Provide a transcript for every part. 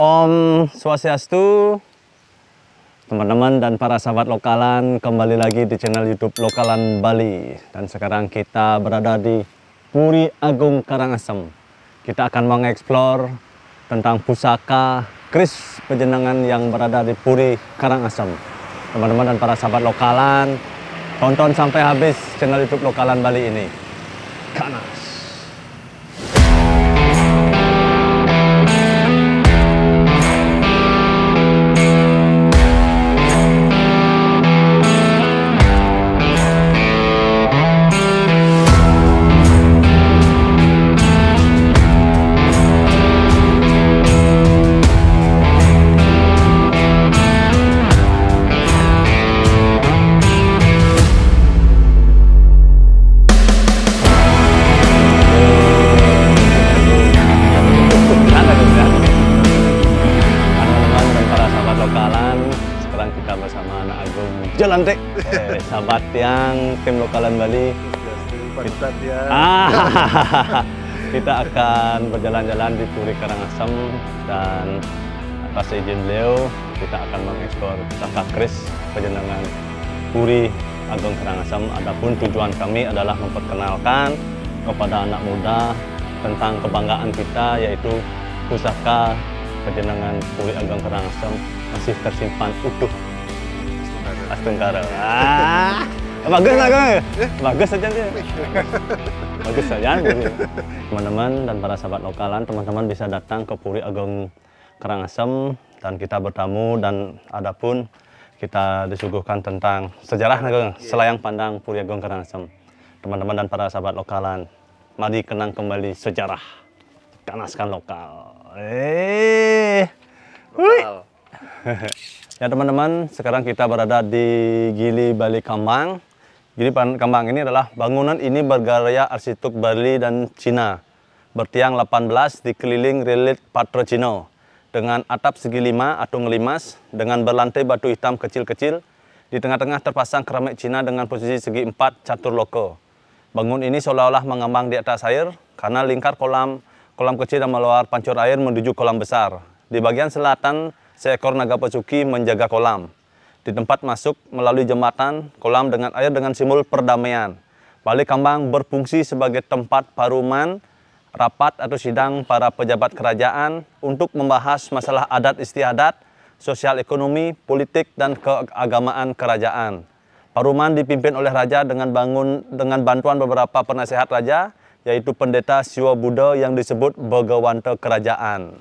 Om Swastiastu, teman-teman dan para sahabat lokalan kembali lagi di channel YouTube Lokalan Bali dan sekarang kita berada di Puri Agung Karangasem. Kita akan mengeksplor tentang pusaka kris pejenengan yang berada di Puri Karangasem. Teman-teman dan para sahabat lokalan, tonton sampai habis channel YouTube Lokalan Bali ini. Kanas. Tim lokalan Bali. Ya. Ah, kita akan berjalan-jalan di Puri Karangasem dan atas izin beliau kita akan mengeksplor pusaka kris pejenengan Puri Agung Karangasem. Adapun tujuan kami adalah memperkenalkan kepada anak muda tentang kebanggaan kita yaitu pusaka pejenengan Puri Agung Karangasem masih tersimpan utuh Astenggara. Ah, bagus lah kan? Bagus saja dia. Bagus saja. Teman-teman dan para sahabat lokalan, teman-teman bisa datang ke Puri Agung Karangasem dan kita bertamu dan adapun kita disuguhkan tentang sejarah Agung, selayang pandang Puri Agung Karangasem. Teman-teman dan para sahabat lokalan, mari kenang kembali sejarah. Kanaskan lokal. Eh. Lokal. Ya teman-teman, sekarang kita berada di Gili Bali Kambang. Gili Pan- Kambang ini adalah bangunan ini bergaya arsitek Bali dan Cina. Bertiang 18 dikeliling relief Patra Cina. Dengan atap segi lima atau ngelimas, dengan berlantai batu hitam kecil-kecil. Di tengah-tengah terpasang keramik Cina dengan posisi segi empat catur loko. Bangun ini seolah-olah mengambang di atas air karena lingkar kolam kolam kecil dan meluar pancur air menuju kolam besar. Di bagian selatan, seekor naga pesuki menjaga kolam. Di tempat masuk melalui jembatan kolam dengan air dengan simbol perdamaian. Balik Kambang berfungsi sebagai tempat paruman, rapat atau sidang para pejabat kerajaan untuk membahas masalah adat istiadat, sosial ekonomi, politik, dan keagamaan kerajaan. Paruman dipimpin oleh raja dengan bangun dengan bantuan beberapa penasehat raja, yaitu pendeta Siwa Buddha yang disebut Begawanta Kerajaan.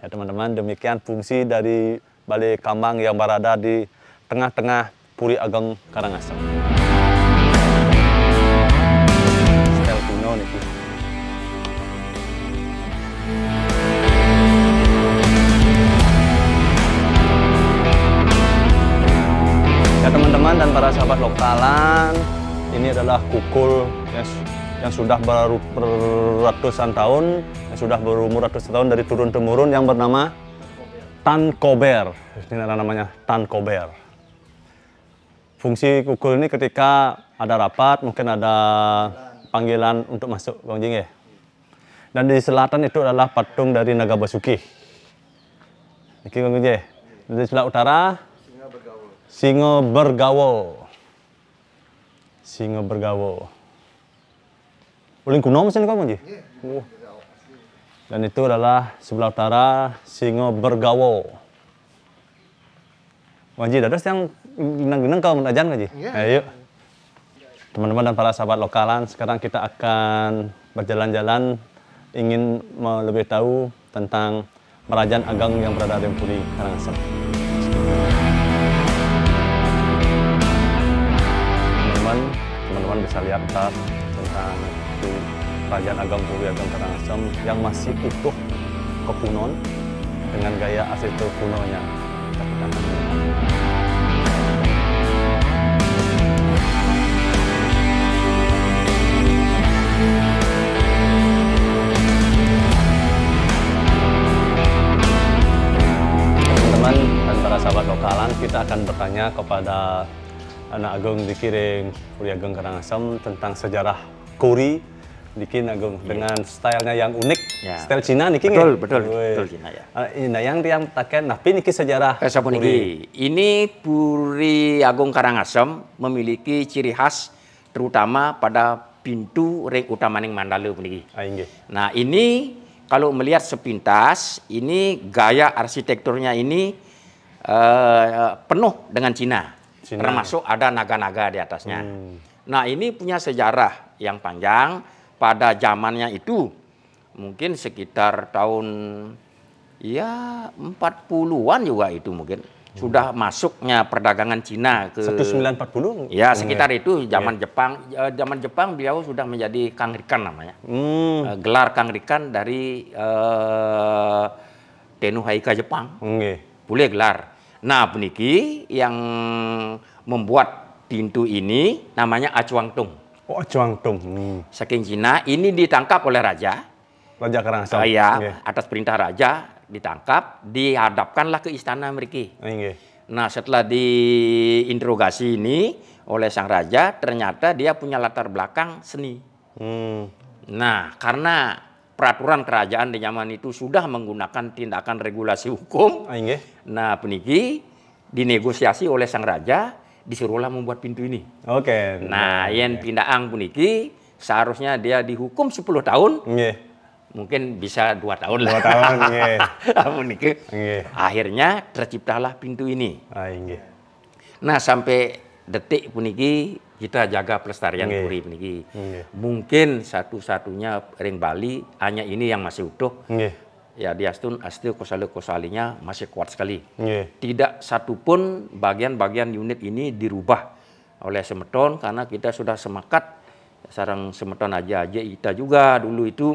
Ya teman-teman, demikian fungsi dari Balai Kambang yang berada di tengah-tengah Puri Ageng Karangasem. Stel kuno nih. Ya teman-teman dan para sahabat lokalan, ini adalah kukul yang, yang sudah baru beratusan tahun, yang sudah berumur ratusan tahun dari turun temurun yang bernama Tan Kober. Ini adalah namanya Tan Kober. Fungsi kukul ini ketika ada rapat, mungkin ada panggilan untuk masuk, Bang Jing ya. Dan di selatan itu adalah patung dari Naga Basuki. Ini Bang Jing. ya. Di sebelah utara Singo bergawo. Singo bergawo. Ulin kuno mesin kamu, Ji? Oh. Dan itu adalah sebelah utara Singo bergawo. Wanji, ada yang genang-genang kau menajan nggak, Ji? Ayo. Teman-teman dan para sahabat lokalan, sekarang kita akan berjalan-jalan ingin lebih tahu tentang Merajan Agang yang berada di Puri Karangasem. teman-teman teman-teman bisa lihat ntar tentang itu kerajaan Agam Puri Agam Karangasem yang masih utuh kekunon dengan gaya arsitektur kunonya. Tapi para sahabat lokalan, kita akan bertanya kepada anak Agung dikiring Puri Agung Karangasem tentang sejarah Kuri Niki Agung dengan stylenya yang unik, Ya. style Cina niki Betul, nggih? betul, Woi. betul Cina, ya. Ah, ini yang tiang taken, tapi niki sejarah. Eh, sampun Puri. iki. Ini Puri Agung Karangasem memiliki ciri khas terutama pada pintu ring utamaning Mandala puniki. Ah. Nah, ini kalau melihat sepintas, ini gaya arsitekturnya ini eh, penuh dengan Cina. Cina. Termasuk ada naga-naga di atasnya. Nah, ini punya sejarah yang panjang pada zamannya itu mungkin sekitar tahun ya 40-an juga itu mungkin sudah masuknya perdagangan Cina ke 1940. Ya, sekitar itu zaman Jepang. Eh, Zaman Jepang beliau sudah menjadi Kang Rikan namanya. Hmm. Eh, gelar Kang Rikan dari eh, Tenu Haika Jepang. Nggih. Boleh gelar. Nah, peniki yang membuat pintu ini namanya Acuang Tung. Oh, Chuang Tung. Hmm. Saking Cina, ini ditangkap oleh raja. Raja Karangasem. Iya, Nggih. atas perintah raja ditangkap, dihadapkanlah ke istana mereka. Ah, Nggih. Nah, setelah diinterogasi ini oleh sang raja, ternyata dia punya latar belakang seni. Hmm. Nah, karena peraturan kerajaan di zaman itu sudah menggunakan tindakan regulasi hukum, Ah, nggih. nah peniki dinegosiasi oleh sang raja, disuruhlah membuat pintu ini. Oke. Nah, yang pindaang puniki seharusnya dia dihukum 10 tahun, mungkin bisa dua tahun lah. Dua tahun. Nggih. Akhirnya terciptalah pintu ini. Ah, nggih. Nah sampai detik puniki kita jaga pelestarian Nggih. puri puniki. Nggih. Mungkin satu-satunya ring Bali hanya ini yang masih utuh. Nggih. Ya di Astun Astio Kosale Kosalinya masih kuat sekali. Nggih. Tidak satupun bagian-bagian unit ini dirubah oleh Semeton karena kita sudah semakat sarang Semeton aja aja kita juga dulu itu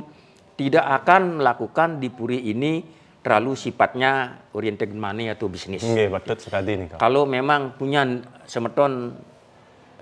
tidak akan melakukan di puri ini terlalu sifatnya oriented money atau bisnis. Betul sekali nih. Kalau memang punya semeton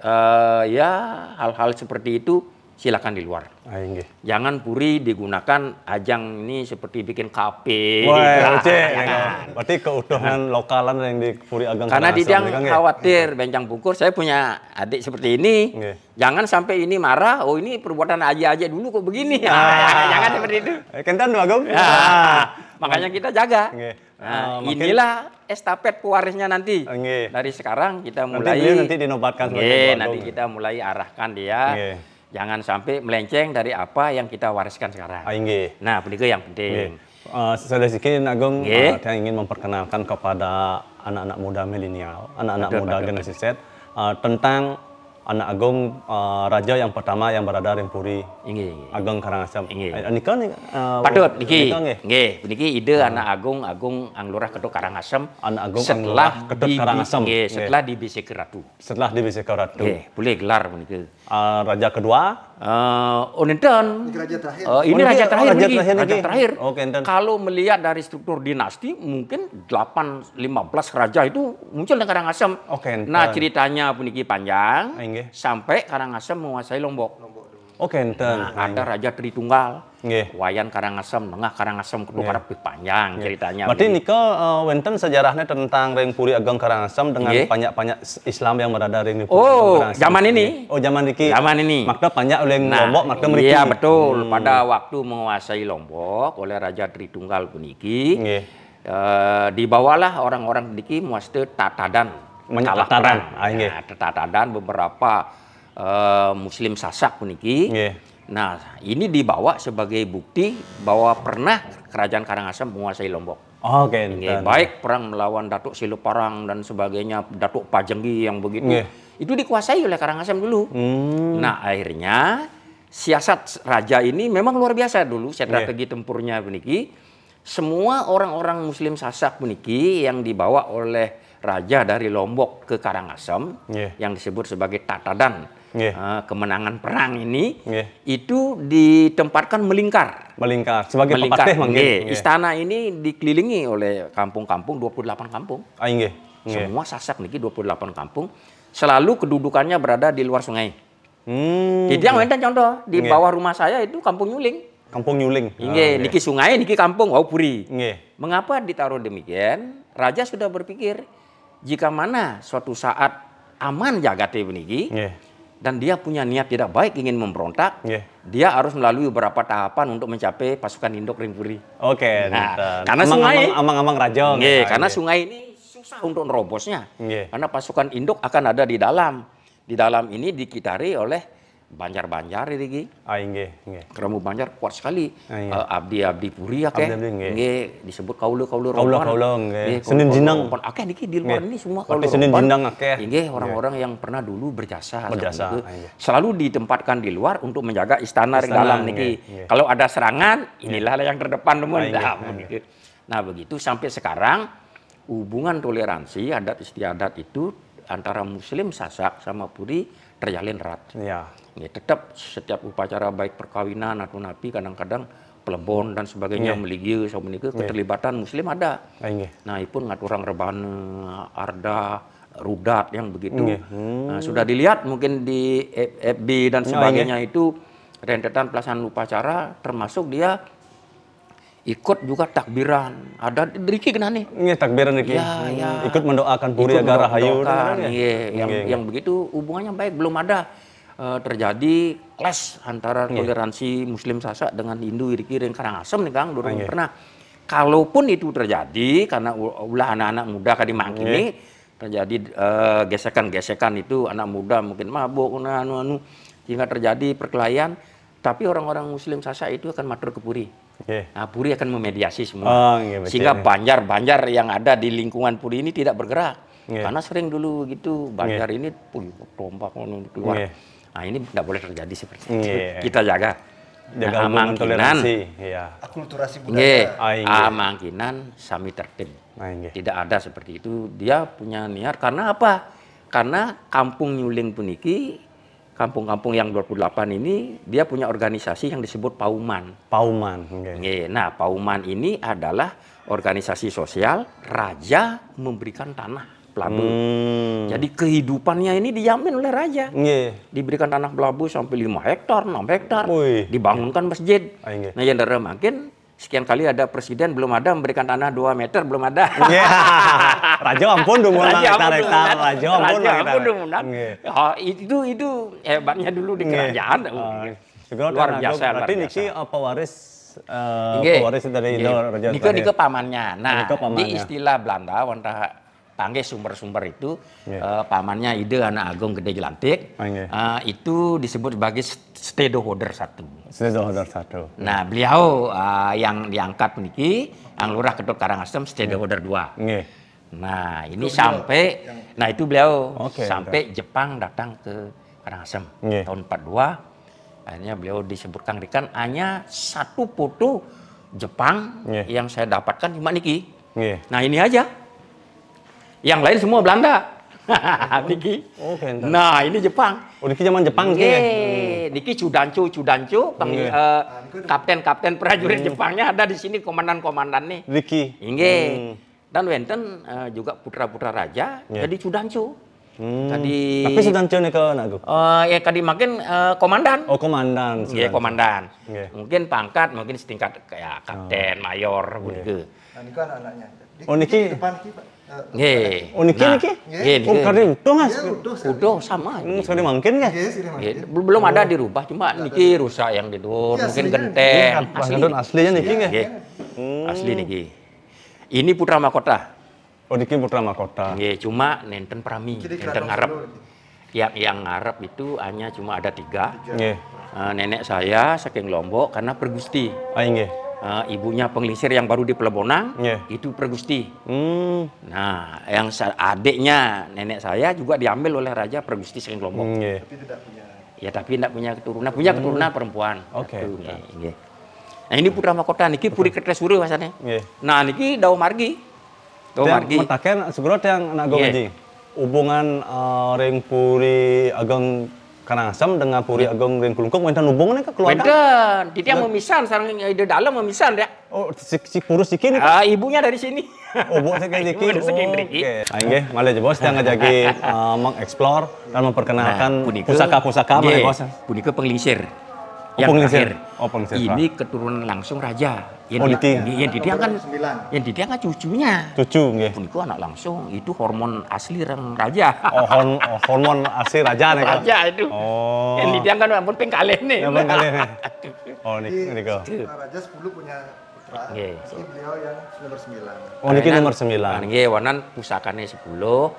eh, ya hal-hal seperti itu silakan di luar. Ah, nggih. Jangan puri digunakan ajang ini seperti bikin kafe. Wah, Nah, jangan. Berarti keutuhan lokalan yang di Puri Ageng Karena nggih? khawatir bencang bungkur. Saya punya adik seperti ini. Nggih. Jangan sampai ini marah. Oh ini perbuatan aja-aja dulu kok begini. Ah. jangan seperti itu. Eh, Kentan tuh Agung. Ya, Ah. makanya kita jaga. Nah, Ah, makin- inilah estafet pewarisnya nanti. Nggih. Dari sekarang kita Nanti mulai beliau nanti dinobatkan Ketua nanti kita mulai arahkan dia. Nggih. Jangan sampai melenceng dari apa yang kita wariskan sekarang. Ah, nggih. Nah, pendidikan yang penting. Eh, Saya sedikit Agung, Nggih. eh, saya ingin memperkenalkan kepada anak-anak muda milenial, anak-anak muda generasi Z eh, tentang anak Agung eh, raja yang pertama yang berada di Puri Inggih. Ageng Karangasem. Nggih. Eh, Nika nih eh, Patut niki. Nika nggih. Nggih, niki ide anak agung agung Anglurah Ketuk Karangasem. Anak Agung setelah Anglurah Ketuk di- Karangasem. Nggih, Nggih. setelah di BC Keratu. Setelah di BC Ratu. Nggih, boleh gelar puniki. Eh, raja kedua Eh, oh nenten. Ini raja terakhir. Eh, ini Oh, raja oh, terakhir. raja niki. terakhir Raja terakhir. Oke, enten. Kalau melihat dari struktur dinasti, mungkin 8, 15 raja itu muncul di Karangasem. Oke, enten. Nah, ceritanya puniki panjang. Nggih. Sampai Karangasem menguasai Lombok. Oke, enten. Nah, ada Raja Tritunggal. Nggih. Wayan Karangasem, Tengah Karangasem, Ketuk Karapit panjang ceritanya. Berarti. Nika eh, wenten sejarahnya tentang Ring Puri Ageng Karangasem dengan Nggih. banyak-banyak Islam yang berada di Ring Puri Oh, Karangasem. zaman ini? Oh, zaman niki. Zaman ini. Makna banyak oleh Nah, Lombok, makna mriki. Iya betul. Pada waktu menguasai Lombok oleh Raja Tritunggal puniki, Nggih. eh, dibawalah orang-orang puniki muaste tatadan. Kalah tatadan. Ah, nggih. Nah, tatadan beberapa eh, Muslim Sasak puniki. Nggih. Nah, ini dibawa sebagai bukti bahwa pernah Kerajaan Karangasem menguasai Lombok. Oke, enten. baik perang melawan Datuk Siluparang dan sebagainya, Datuk Pajenggi yang begitu, Nggih. itu dikuasai oleh Karangasem dulu. Hmm. Nah, akhirnya siasat raja ini memang luar biasa dulu strategi tempurnya puniki. Semua orang-orang Muslim Sasak puniki yang dibawa oleh raja dari Lombok ke Karangasem Nggih. yang disebut sebagai Tatadan. Nggih. eh, kemenangan perang ini Nggih. itu ditempatkan melingkar. melingkar sebagai melingkar. pepatih mangke. Nggih. Istana ini dikelilingi oleh kampung-kampung 28 kampung. Ah, nggih. Nggih. Semua Sasak niki 28 kampung. Selalu kedudukannya berada di luar sungai. Hmm. Jadi yang wenten contoh di Nggih. bawah rumah saya itu kampung Nyuling. Kampung Nyuling. Ah, Nggih, niki sungai, niki kampung, wow puri. Nggih. Mengapa ditaruh demikian? Raja sudah berpikir jika mana suatu saat aman jagate niki, Nggih. Dan dia punya niat tidak baik ingin memberontak, Nggih. dia harus melalui beberapa tahapan untuk mencapai pasukan induk ring puri. Oke, Nah, nenten. karena sungai- amang-amang rajong. Nggih, Nah, karena nggih. sungai ini susah untuk nerobosnya. Nggih. Karena pasukan induk akan ada di dalam. Di dalam ini dikitari oleh banjar-banjar ini. Ki. Ah, nggih, nggih. Keramu Banjar kuat sekali. Ah, iya. Eh, abdi-abdi puri akeh. Abdi-abdi, nggih. Nggih, disebut kaulu-kaulu Kaulu- rombongan. kaulu, nggih. Nggih, Senin kaulu- Jinang. Akeh niki di luar ini semua kaulu Senin rombongan. Jinang akeh. Nggih, orang-orang yang pernah dulu berjasa. Berjasa, iya. Selalu ditempatkan di luar untuk menjaga istana, Istana, dalam niki. Kalau ada serangan, inilah yang terdepan teman. Ah, iya, Nah, ah, begitu. Nah, begitu sampai sekarang hubungan toleransi adat istiadat itu antara muslim Sasak sama Puri terjalin erat. Ya. Ya, tetap setiap upacara baik perkawinan atau napi kadang-kadang pelebon dan sebagainya Nggih. meligi sama niku keterlibatan muslim ada. Ah, nggih. Nah, pun ngaturang rebana, arda, rudat yang begitu. Nggih. Nah, sudah dilihat mungkin di FB dan Oh, sebagainya itu rentetan pelaksanaan upacara termasuk dia ikut juga takbiran. Ada Riki kena nih. Nggih, takbiran iki. Ya, ya. Ikut mendoakan Puri Ikut agar rahayu. mendoakan, kan, ya? iya, yang Nggih, yang begitu hubungannya baik belum ada eh, terjadi clash antara toleransi Muslim Sasak dengan Hindu Iri Kiring Karangasem nih Kang, durung Nggih. pernah. Kalaupun itu terjadi karena ulah anak-anak muda kadi mangkini terjadi eh, gesekan-gesekan itu anak muda mungkin mabuk anu anu sehingga terjadi perkelahian tapi orang-orang Muslim Sasak itu akan matur ke Puri. Nggih. Nah, Puri akan memediasi semua. Oh, iya. Sehingga banjar-banjar yang ada di lingkungan Puri ini tidak bergerak. Iya. Karena sering dulu gitu banjar ini puy, tombak ngono keluar. Iya. Nah, ini tidak boleh terjadi seperti itu. Iya. Kita jaga. Jaga Nah, hubungan amangkinan, toleransi. Iya. akulturasi budaya. Ah, iya. amangkinan sami tertib. Nggih. Tidak ada seperti itu. Dia punya niat karena apa? Karena kampung Nyuling puniki, kampung-kampung yang 28 ini dia punya organisasi yang disebut Pauman. Pauman. Nggih. Nggih, Nah, Pauman ini adalah organisasi sosial raja memberikan tanah pelabu. Hmm. Jadi kehidupannya ini dijamin oleh raja. Nggih. Diberikan tanah pelabu sampai 5 hektar, 6 hektar. Dibangunkan masjid. Ah, nggih. Nah, yang dari makin sekian kali ada presiden belum ada memberikan tanah 2 meter belum ada. Raja ampun dong mau hektar-hektar. dong, Raja ampun Raja ampun dong. Oh, itu itu hebatnya dulu di kerajaan. Segera luar biasa, Berarti biasa. niki apa waris eh, pewaris dari Raja terakhir. nike pamannya. Nah, Nike pamannya. di istilah Belanda wanta panggil sumber-sumber itu Nggih. eh, pamannya ide anak agung gede jelantik. Ah, nggih. eh, itu disebut sebagai stakeholder satu. Stakeholder satu. Nah, beliau eh, yang diangkat niki yang lurah Ketut Karangasem stakeholder dua. Nggih. Nah, ini sampai nah itu beliau Oke, sampai Jepang datang ke Karangasem Nggih. tahun 42. Akhirnya beliau disebutkan Rikan hanya satu foto Jepang Nggih. yang saya dapatkan cuma niki. Nggih. Nah, ini aja. Yang lain semua Belanda. niki. Oke. entar. Nah, ini Jepang. Oh, niki zaman Jepang niki. ya? Nggih, niki Cudancu, Cudancu, peng- Nggih. eh, kapten-kapten prajurit Jepangnya ada di sini komandan-komandan nih. Niki. Inggih. Hmm. Dan wenten eh, juga putra-putra raja Ya. jadi Cudancu. Hmm. Tadi Tapi sudah nih ke Nagu. eh, ya tadi makin eh, komandan. Oh, komandan. Iya, sudah. komandan. Nggih. Mungkin pangkat, mungkin setingkat kayak kapten, Oh. mayor Iya. begitu. Nah, ini kan anak-anaknya. Di- Oh, niki. di depan Ki, Pak. Nggih. Oh, niki Nah, niki. Nggih, Oh, karena itu Mas. Iya. Udah sama. Hmm, sekali mungkin ya? Iya. Nggih, belum ada dirubah, cuma niki rusak yang tidur, Iya, mungkin genteng. Iya, Gandun aslinya niki nggih. Hmm. Asli niki. Ini putra mahkota. Oh, niki putra mahkota. Nggih, cuma nenten prami, nenten ngarep. Yang yang ngarep itu hanya cuma ada tiga. Nggih. Eh, nenek saya saking Lombok karena pergusti. Ah, nggih. Eh, ibunya pengelisir yang baru di Pelebonang Nggih. itu pergusti. Hmm. Nah, yang adiknya nenek saya juga diambil oleh raja pergusti saking Lombok. Nggih. Tapi tidak punya. Ya tapi tidak punya keturunan, punya keturunan perempuan. Hmm. Oke. Satu, nggih, nggih. Nah ini putra mahkota niki Puri Kertesuru masane. Nggih. Nah niki Dao Margi. Dao Yang Margi. mentaken segera yang nak Nggih. ngaji. Hubungan eh, ring Puri Ageng Karangasem dengan Puri Ageng ring Kulungkung wonten hubungan ke keluarga? Weden, dia memisan sarang di dalam memisan ya. Oh, si, si Purus iki nih. Ah, ibunya dari sini. Oh, buat saya kayak Ibu dari saking Oke. Riki. Ah, nggih, malah bos yang ngajaki eh, mengeksplor dan memperkenalkan punika- pusaka-pusaka Nggih, mana bos. Punika pengelisir. Yang penglingsir. terakhir. Oh, Ini keturunan langsung raja. Yang Oh, di, Diti. yang didiang kan Sembilan. yang didiang kan cucunya. Cucu nggih. Puniku anak langsung, itu hormon asli orang raja. Oh, hon- oh, hormon asli raja nih kan. raja itu. Oh. Yang didiang kan ampun pengkalih nih. Ya nih. Oh, nih kau. Raja 10 punya putra. Oke. Ini beliau yang nomor 9. Oh, niki nomor 9. Kan nggih, wanan pusakane 10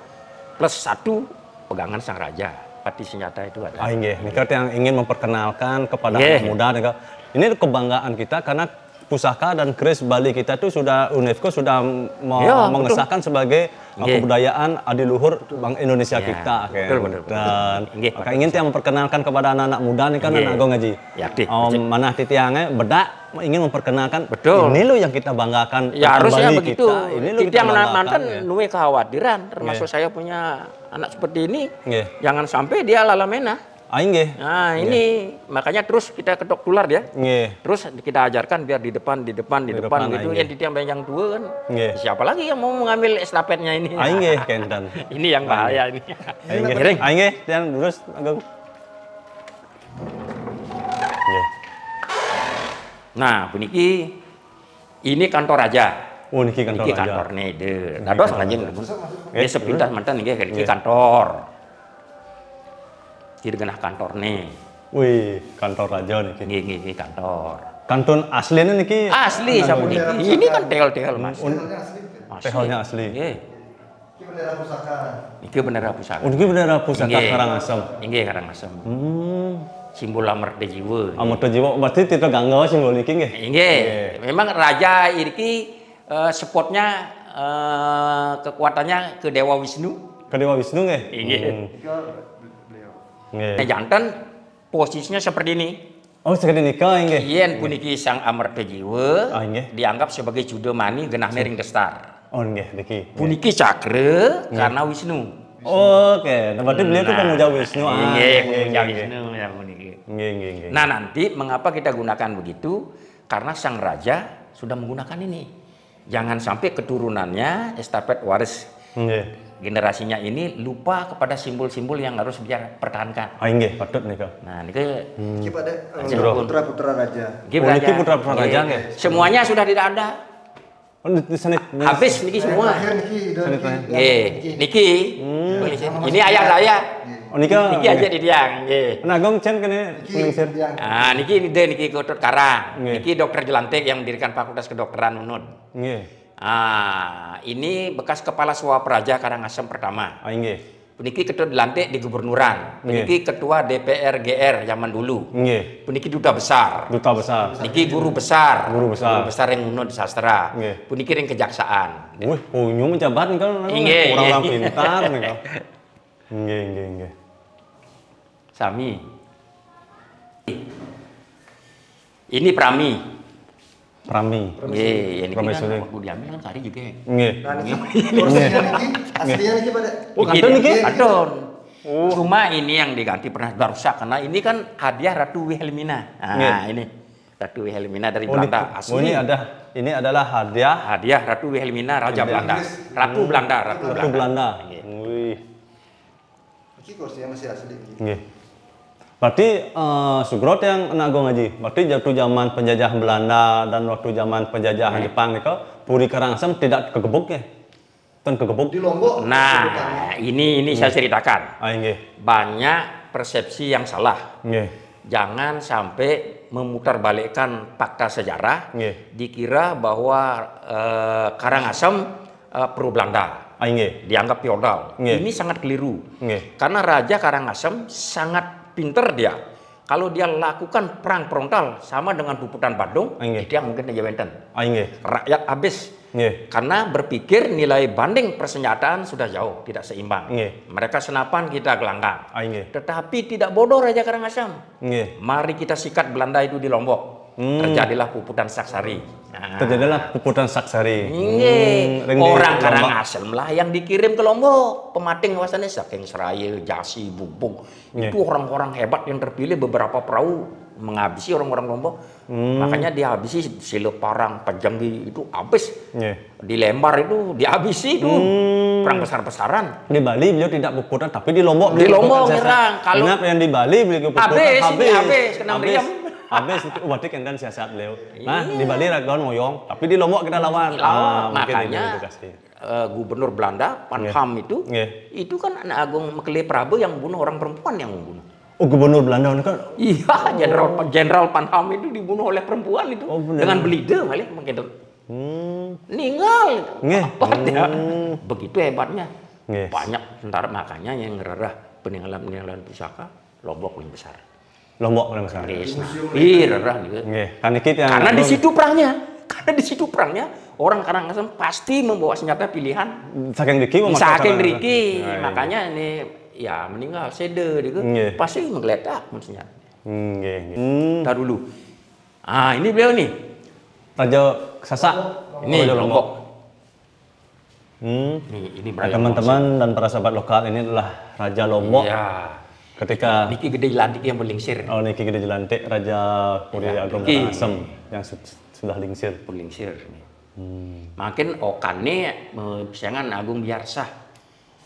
plus satu pegangan sang raja. Pati senjata itu ada. Ah, nggih. Nika yang ingin memperkenalkan kepada Nggih. anak muda. Ini kebanggaan kita karena pusaka dan keris Bali kita itu sudah UNESCO sudah me- Ya, betul. mengesahkan sebagai uh, Nggih. kebudayaan adiluhur Bank Indonesia Ya, kita. kan. betul, betul, betul. Dan Nggih, maka ingin tiang memperkenalkan kepada anak-anak muda nih kan Nggih. anak ngaji. Ya. Oh, mana titiangnya bedak ingin memperkenalkan Betul. ini loh yang kita banggakan Ya harusnya Bali begitu. kita. Ini loh Kita yang mantan ya. nuwe kekhawatiran, termasuk saya punya anak seperti ini. Nggih. Jangan sampai dia lalamena. Aing nggih. Nah ini makanya terus kita ketok tular ya. Nggih. Terus kita ajarkan biar di depan, di depan, di, Di depan, depan, gitu. aing. Yang di tiang yang tua kan. Nggih. Siapa lagi yang mau mengambil estafetnya ini? Aing nggih kentan. ini yang bahaya ini. Aing nggih. Aing nggih terus agung. Nah, puniki ini kantor raja. Oh niki kantor Ini aja. kantor nih, deh. Dados lanjut. Ini Eh, sepintas mantan nih, ini kantor. Jadi genah kantor nih. Wih, kantor raja niki. Ini, ini, ini kantor. Kantun aslinya niki Asli sapu niki. Ini kan tel-tel mas. Sebenarnya asli. Asli. asli. Nggih. Ini bendera pusaka. Iki bendera pusaka. Oh niki bendera pusaka Nggih. Karangasem. Nggih Karangasem. Hmm. Simbol amarta jiwa. Amoto jiwa berarti tidak ganggu simbol niki nggih. Nggih. Memang raja iki eh, spotnya eh, kekuatannya ke Dewa Wisnu. Ke Dewa Wisnu nggih. Nggih. Hmm. Nggih. Nah, jantan posisinya seperti ini. Oh sekali nikah nggih. Yen puniki sang amarta jiwa Ah, nggih. dianggap sebagai judemani genah nering destar. Oh nggih niki. Puniki cakra karena Wisnu. Oh, Oke, nah, berarti beliau itu pemuja Wisnu. Ah, pemuja nggih, Wisnu ya puniki. Nggih, nggih, nggih. Nah nanti mengapa kita gunakan begitu? Karena sang raja sudah menggunakan ini. Jangan sampai keturunannya estafet waris Nggih. generasinya ini lupa kepada simbol-simbol yang harus dia pertahankan. Ah nggih, patut nika. Nah ini Ini pada Aja, putra putra raja. Oh, niki belajar. putra-putra raja, Nggih. Semuanya sudah tidak ada. Oh. Habis niki semua. Niki, Niki. Niki. Ini ayah saya. Oh nika. Niki aja di tiang. Nggih. Nah, gong cen kene yang Ah, niki ide niki Kutut Karang. Niki dokter jelantik yang mendirikan Fakultas Kedokteran Unut. Nggih. Ah, ini bekas kepala Swaperaja Karangasem pertama. Ah nggih. Puniki ketua dilantik di gubernuran. Puniki ketua DPR GR zaman dulu. Nggih. Puniki duta besar. Duta besar. Niki guru besar. Guru besar. Guru besar yang unut sastra. Nggih. Puniki ring kejaksaan. Wih, punyu menjabat nih kan Nggih, orang-orang pintar nih kan. Nggih, nggih, nggih. Sami. Ini Prami. Prami. Nggih, ini Prami kan waktu diambil kan kari juga. Nggih. Niki. Kursinya Niki, aslinya Niki pada. Oh, kanton niki? Kanton. Cuma ini yang diganti pernah sudah rusak karena ini kan hadiah Ratu Wilhelmina. Nah, Nggih. ini Ratu Wilhelmina dari Oh, ini, Belanda oh, asli. ini ada ini adalah hadiah Hadiah Ratu Wilhelmina Raja Belanda. Ratu Belanda, Ratu Ratu Belanda. Belanda. Nggih. Wih. Niki kursinya masih asli. Nggih. Berarti eh, Sugrot yang enak gue ngaji. Berarti waktu zaman penjajahan Belanda dan waktu zaman penjajahan Jepang nih kok Puri Karangasem tidak kegebuk ya? Kan kegebuk. Di Lombok. Nah, ini ini saya ceritakan. Ah nggih. Banyak persepsi yang salah. Nggih. Jangan sampai memutarbalikkan fakta sejarah. Nggih. Dikira bahwa eh, Karangasem eh, pro Belanda. Ah nggih. dianggap feodal. Ini sangat keliru. Nggih. Karena Raja Karangasem sangat pinter dia. Kalau dia lakukan perang frontal sama dengan Puputan Badung, Nggih. dia mungkin aja benten. Ah. Rakyat habis. Nggih. Karena berpikir nilai banding persenjataan sudah jauh, tidak seimbang. Nggih. Mereka senapan, kita gelanggang. Ah. Tetapi tidak bodoh Raja Karangasem. Mari kita sikat Belanda itu di Lombok. Hmm. Terjadilah Puputan Saksari. Nah, Terjadilah puputan saksari. Nggih, Hmm, ring di orang Lombok. Karangasem lah yang dikirim ke Lombok. Pemating wasannya saking Seraya, Jasi, Bubung. Nggih. Itu orang-orang hebat yang terpilih beberapa perahu menghabisi orang-orang Lombok. Hmm. Makanya dihabisi Siloparang, Pajanggi itu habis. Nggih. Di Lembar itu dihabisi itu. Hmm. Perang besar-besaran. Di Bali beliau tidak puputan, tapi di Lombok Di Lombok nyerang. Kalau- Ingat yang di Bali beliau puputan Habis, ini habis, kena meriam. Habis berarti kan siasat beliau. Nah, di Bali ragon ngoyong, tapi di Lombok kita lawan. Lawan. Ah, mungkin makanya eh, gubernur Belanda Panham itu Nggih. itu kan anak agung Mekele Prabe yang bunuh orang perempuan yang membunuh. Oh, gubernur Belanda kan Iya, Jenderal Jenderal Panham itu dibunuh oleh perempuan itu Oh, benar. dengan belida balik mungkin hmm, meninggal. Nggih. Apa dia? Begitu hebatnya. Nggih. Banyak tentara makanya yang ngerarah peninggalan-peninggalan pusaka Lombok paling besar. Lombok kalau misalnya. Iya, gitu. Nggih, kan kita yang Karena di situ perangnya. Karena di situ perangnya orang Karangasem pasti membawa senjata pilihan. saking Saking Riki, Nah, iya. makanya ini ya meninggal sede gitu. Nggih. Pasti menggeletak senjata. Hmm, nggih, nggih. Ntar dulu. Ah, ini beliau nih. Raja Sasak. Ini Raja Lombok. Hmm. Ini Brian teman-teman dan para sahabat lokal ini adalah Raja Lombok. Ya. Ketika Niki gede lantik yang berlingsir. Oh Niki Gede Jelantik Raja Puri Ya, Agung Niki. Karangasem yang su- sudah lingsir. Berlingsir. Hmm. Makin okane eh, pisangan Agung Biarsah.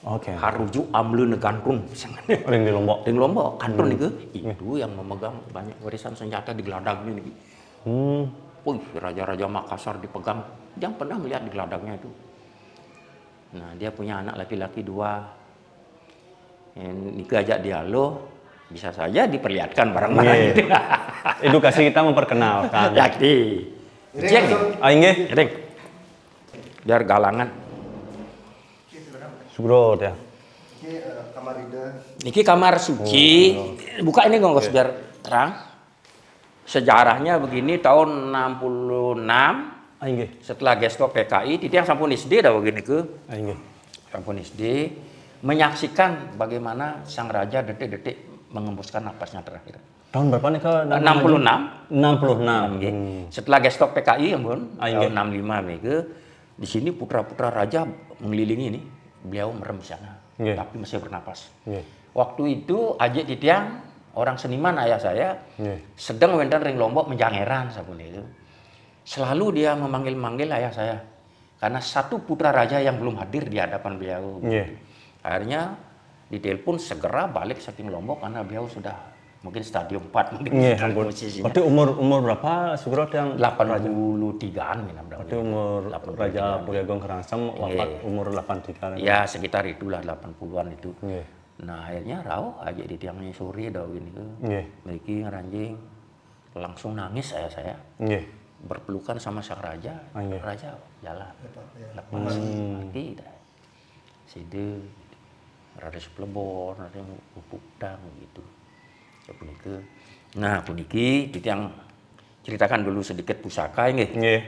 Oke. Haruju Amlu Negantun pisangan. Ring di Lombok. Di Lombok, kantun Hmm. itu, itu yang memegang banyak warisan senjata di geladak ini. Niki. Hmm. Wih, raja-raja Makassar dipegang. Jangan pernah melihat di geladangnya itu. Nah, dia punya anak laki-laki dua. Yang ajak dialog, bisa saja diperlihatkan barang-barang Nggih. itu. Edukasi kita memperkenalkan. Jadi, Ah nggih. Ring. Biar galangan. Sugro ya. Ini eh, kamar ide. Niki kamar suci. Buka ini nggak biar terang. Sejarahnya begini tahun 66 Ah nggih. setelah gestok PKI, titiang sampun SD dah begini ke Ah nggih. Kampung SD menyaksikan bagaimana sang raja detik-detik mengembuskan napasnya terakhir. Tahun berapa nih kau? 66. 66. Nggih. Hmm. Setelah gestok PKI, ampun, Ah, tahun nggih. 65 mega, di sini putra-putra raja mengelilingi ini, beliau merem di sana, Nggih. tapi masih bernapas. Nggih. Waktu itu Ajik Titiang, orang seniman ayah saya, Nggih. sedang wenten ring lombok menjangeran sabun itu. Selalu dia memanggil-manggil ayah saya. Karena satu putra raja yang belum hadir di hadapan beliau. Nggih. Akhirnya ditelepon segera balik saking Lombok karena beliau sudah mungkin stadium 4 mungkin ampun. posisinya. Berarti umur umur berapa Sugro yang 83-an minam Berarti umur Raja Puri Agung Karangasem wafat umur 83. Ya sekitar itulah 80-an itu. Nggih. Nah akhirnya rau aja di tiangnya sore dah ini ke. Nggih. Mereka ngeranjing langsung nangis saya saya Nggih. berpelukan sama sang raja. Ah, iya. Raja jalan lepas mati dah. Side rada seplebon, ada yang pupuk dang gitu. Ya puniki. Nah puniki titiang ceritakan dulu sedikit pusaka ini. Nggih.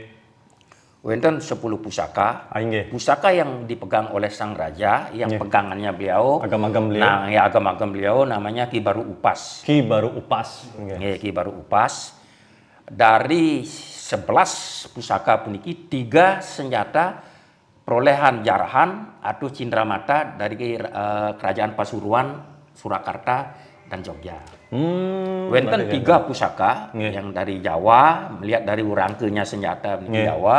Wenten 10 pusaka. Ah nggih. Pusaka yang dipegang oleh sang raja, yang pegangannya beliau, Agam-agam beliau. nah ya agam-agam beliau namanya Ki Baru Upas. Ki baru upas. Nggih. Ki Baru Upas. Dari 11 pusaka puniki, tiga senjata perolehan jarahan atau cindramata dari eh, kerajaan Pasuruan, Surakarta, dan Jogja. Hmm. Wenten tiga pusaka Nggih. yang dari Jawa, melihat dari urangkenya senjata di Nggih. Jawa,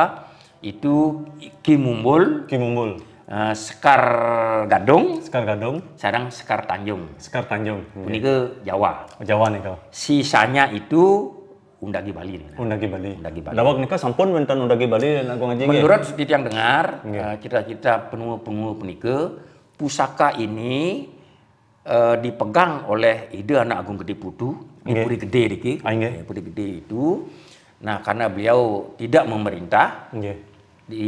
itu Ki Mumbul, Ki Mumbul. eh, Sekar Gadung, Sekar Gadung. sekarang Sekar Tanjung. Sekar Tanjung. Ini ke Jawa. Jawa nih kau. Sisanya itu Undagi Bali. Undagi Bali. Undagi Bali. Dawak nikah sampun wonten Undagi Bali aku ngaji. Menurut yang dengar, eh, cerita-cerita penuh-penuh penike, pusaka ini eh, dipegang oleh ide anak Agung Gede Putu, Nggih. Puri Gede diki, Ah, nggih. Eh, Puri Gede itu. Nah, karena beliau tidak memerintah Nggih. Di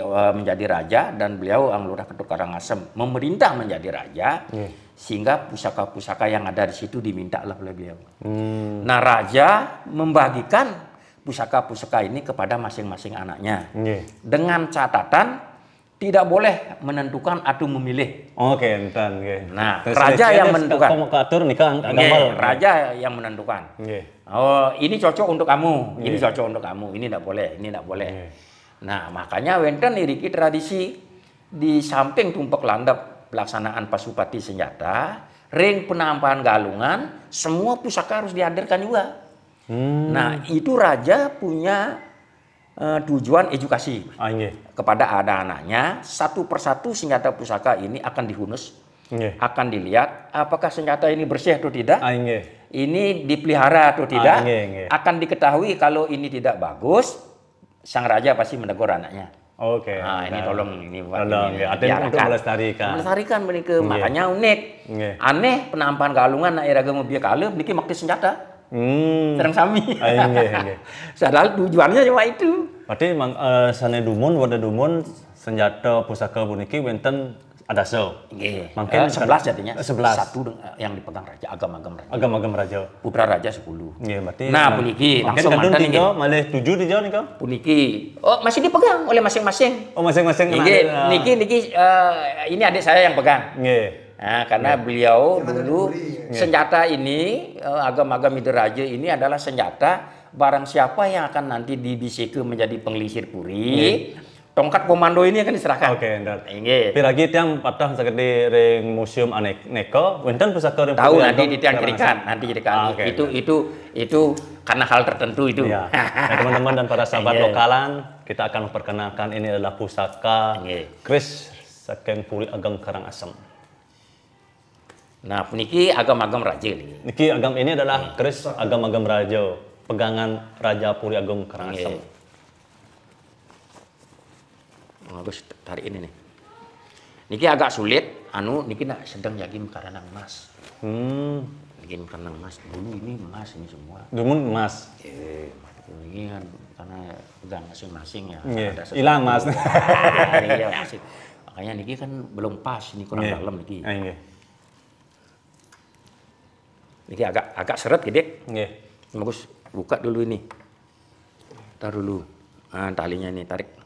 eh, menjadi raja dan beliau Anglurah Ketuk Karangasem memerintah menjadi raja Nggih. sehingga pusaka-pusaka yang ada di situ dimintalah oleh beliau. Hmm. Nah, raja membagikan pusaka-pusaka ini kepada masing-masing anaknya Nggih. dengan catatan tidak boleh menentukan atau memilih. Oke, enten nggih. Nah, Terus raja yang menentukan. Kamu ang- Nggih, agama. raja yang menentukan. Nggih. Oh, ini cocok untuk kamu, ini cocok untuk kamu, ini tidak boleh, ini tidak boleh. Nggih. Nah, makanya wenten iriki tradisi di samping tumpek landap pelaksanaan pasupati senjata, ring penampahan galungan, semua pusaka harus dihadirkan juga. Hmm. Nah, itu raja punya eh, tujuan edukasi Ah nggih. kepada anak-anaknya. Satu persatu senjata pusaka ini akan dihunus, Nggih. akan dilihat apakah senjata ini bersih atau tidak. Ah nggih. ini dipelihara atau tidak nggih. akan diketahui kalau ini tidak bagus sang raja pasti menegur anaknya. Oke. Nah, ini Nah. tolong ini buat Tolong, ini, ya. Ada yang untuk melestarikan. Melestarikan mereka, makanya unik. Nggih. Aneh penampan galungan nak iraga mobil kala mereka pakai senjata. Hmm. Serang sami. Ah, nggih, nggih. Padahal tujuannya cuma itu. Berarti mang eh, sane dumun wada dumun senjata pusaka puniki wenten ada so. Nggih. Mungkin Eh, sebelas jadinya. Eh, sebelas. Satu deng- yang dipegang raja, agam-agam raja. Agam-agam raja. Putra raja sepuluh. Nggih, berarti Nah, puniki langsung kadung mantan tiga, ini. malih tujuh di jauh nih kau. Puniki. Oh, masih dipegang oleh masing-masing. Oh masing-masing Niki, niki, niki, eh, ini adik saya yang pegang. Nggih. Nah, karena beliau Yang ada dulu Puri, senjata ini eh, agam-agam Midiraja ini adalah senjata barang siapa yang akan nanti dibisiki menjadi penglisir puri, tongkat komando ini akan diserahkan. Oke, ndar. Inggih. Tapi lagi tiang patah sakit ring museum anek neko, wenten pusaka ring Tahu nanti di tiang jadikan, nanti jadikan. Ah, oke, itu itu itu karena hal tertentu itu. Iya. Nah, teman-teman dan para sahabat Iya. lokalan, kita akan memperkenalkan ini adalah pusaka Iya. Kris saking Puri Ageng Karangasem. Nah, puniki agam-agam raja ini. Niki agam ini adalah Kris agam-agam raja, pegangan Raja Puri Ageng Karangasem. Iya. Bagus tarik ini nih. Niki agak sulit, anu niki nak sedang jadi makanan emas. Hmm, Bikin makanan emas dulu ini emas ini semua. dumun emas. Eh, ini kan karena pegang masing-masing ya. Ada satu- hilang mas. Ah, iya, masih. Makanya niki kan belum pas, ini kurang Nggih. dalam niki. Ah, nggih. Niki agak agak seret gede. Nggih. Bagus, buka dulu ini. Taruh dulu. Nah, talinya ini tarik.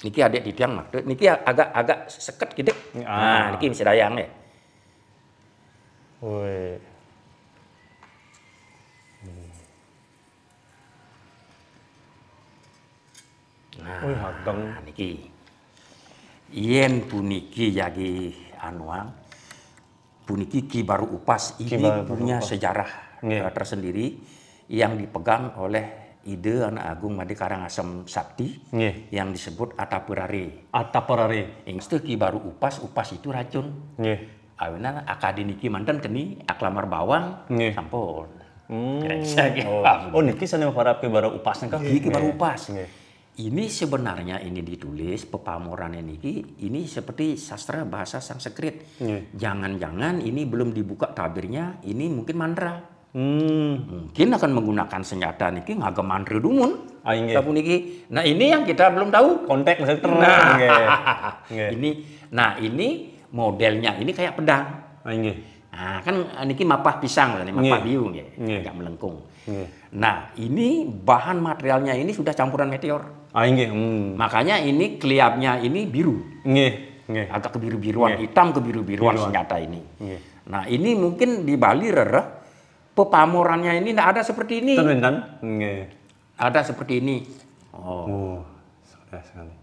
Niki adik di tiang mah. Niki agak agak seket gede. Ah. Nah, niki masih dayang ya. Woi. Nah, Wih, ageng. Nah, niki. Yen puniki jadi anuang. Puniki Ki Baru Upas ini Ki Baru punya Upas. sejarah Nggih. eh, tersendiri yang dipegang oleh ide anak agung Made Karangasem Sakti Nggih. yang disebut Atapurare. Ataporari. Yang Ki Baru Upas, upas itu racun. Nggih. Awinan akademiki mantan keni aklamar bawang Nggih. sampun. Hmm. Oh, oh niki sana para baru upasnya kan? Iki baru upas. Ini sebenarnya ini ditulis pepamoran ini ini seperti sastra bahasa Sanskrit. Jangan-jangan ini belum dibuka tabirnya, ini mungkin mantra. Hmm. Mungkin akan menggunakan senjata niki ngagem mantra dumun. Ah. Sapu niki. Nah, ini yang kita belum tahu. Kontak maksudnya terus. Nah. Nggih. ini nah ini modelnya ini kayak pedang. Ah, nggih. Nah, kan niki mapah pisang ini mapah Nggih. biung ya, melengkung. Nggih. Nah, ini bahan materialnya ini sudah campuran meteor. Ah, nggih. Hmm. Makanya ini keliapnya ini biru, Nggih. Nggih. agak kebiru-biruan, hitam kebiru-biruan Biruan. senjata ini. Nah, ini mungkin di Bali rereh pepamorannya ini tidak ada seperti ini. Nggih. Ada seperti ini. Oh. Oh, sudah sekali.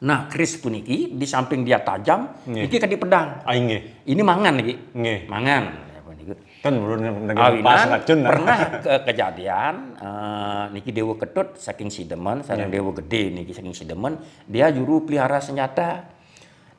Nah, kris puniki di samping dia tajam, iki kan di pedang. Ah, nggih. Ini mangan iki. Nggih. Mangan. Kan belum pas racun. nah. pernah ke kejadian eh, niki dewa ketut saking sidemen saking dewa gede niki saking sidemen dia juru pelihara senjata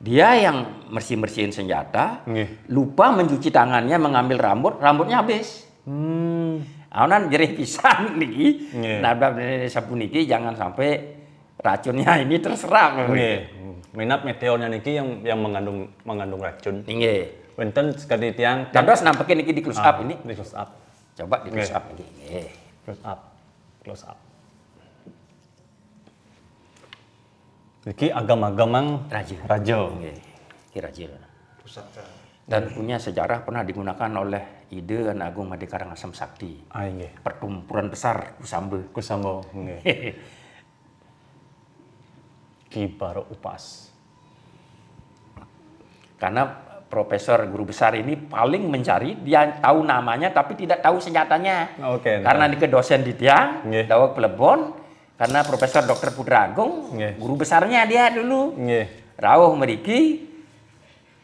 dia yang bersih bersihin senjata Nggih. lupa mencuci tangannya mengambil rambut rambutnya habis Hmm. awanan jerih pisan niki nah sapu niki jangan sampai racunnya ini terserap Nggih. Minat meteornya niki yang yang mengandung mengandung racun. nggih Wenten sekali tiang dados nampaknya niki di close up Ah, ini Di close up. coba di close Nggih. up niki nggih Close up. Close up. Niki agam-agamang Raja. Raja. Nggih, kira jil. pusaka. Dan punya sejarah pernah digunakan oleh Ide dan Agung Made Karangasem Sakti. Ah, nggih. Pertempuran besar Kusambe. Kusamo nggih. Ki Baro Upas. Karena profesor guru besar ini paling mencari, dia tahu namanya tapi tidak tahu senjatanya. Oke. Karena di dosen di tiang. Dawak Plebon, karena Profesor Dr. Putra Agung, Nggih. guru besarnya dia dulu. Nggih. Rawuh meriki,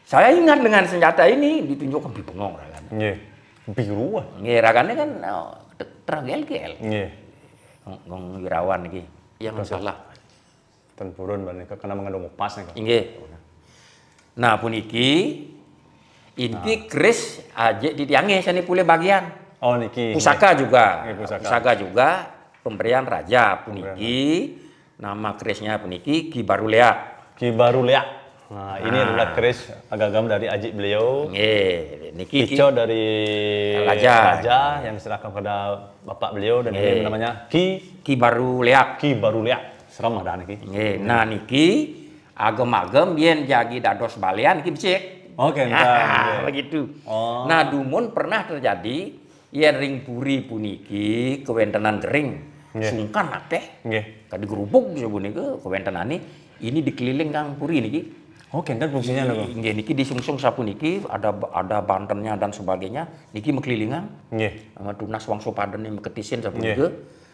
saya ingat dengan senjata ini ditunjukkan di bengong ragan. Nggih. Biru ah. Nggih, ragannya kan oh, tergel-gel. Nggih. Ngong- Ngong wirawan iki. Yang salah. Ten purun banika karena mengandung upas nih. Inggih. Nah, puniki Ini keris aja di tiangnya sini pula bagian. Oh niki. Pusaka juga. Nggih, pusaka. juga pemberian raja puniki. Nama kerisnya puniki Ki Barulea. Ki Barulea. Nah, ini adalah keris agam dari aji beliau. Nggih, niki Ki Ico dari Raja. yang diserahkan kepada bapak beliau dan ini namanya Ki Ki Barulea. Ki Barulea. Serem ada niki. Nggih, nah niki agem-agem yen jagi dados balian niki becik. Oke, Ah, entar. begitu. Oh. Nah, dumun pernah terjadi yen ring puri puniki kewentenan gering. Nggih. Sungkan akeh. Nggih. Kadi gerubuk sebut niki kewentenan ini dikeliling kang puri niki. Oke, kan fungsinya nopo? Nggih niki disungsung sapu niki ada ada bantennya dan sebagainya. Niki mekelilingan. Nggih. Sama tunas wangso paden yang meketisin sapu niki.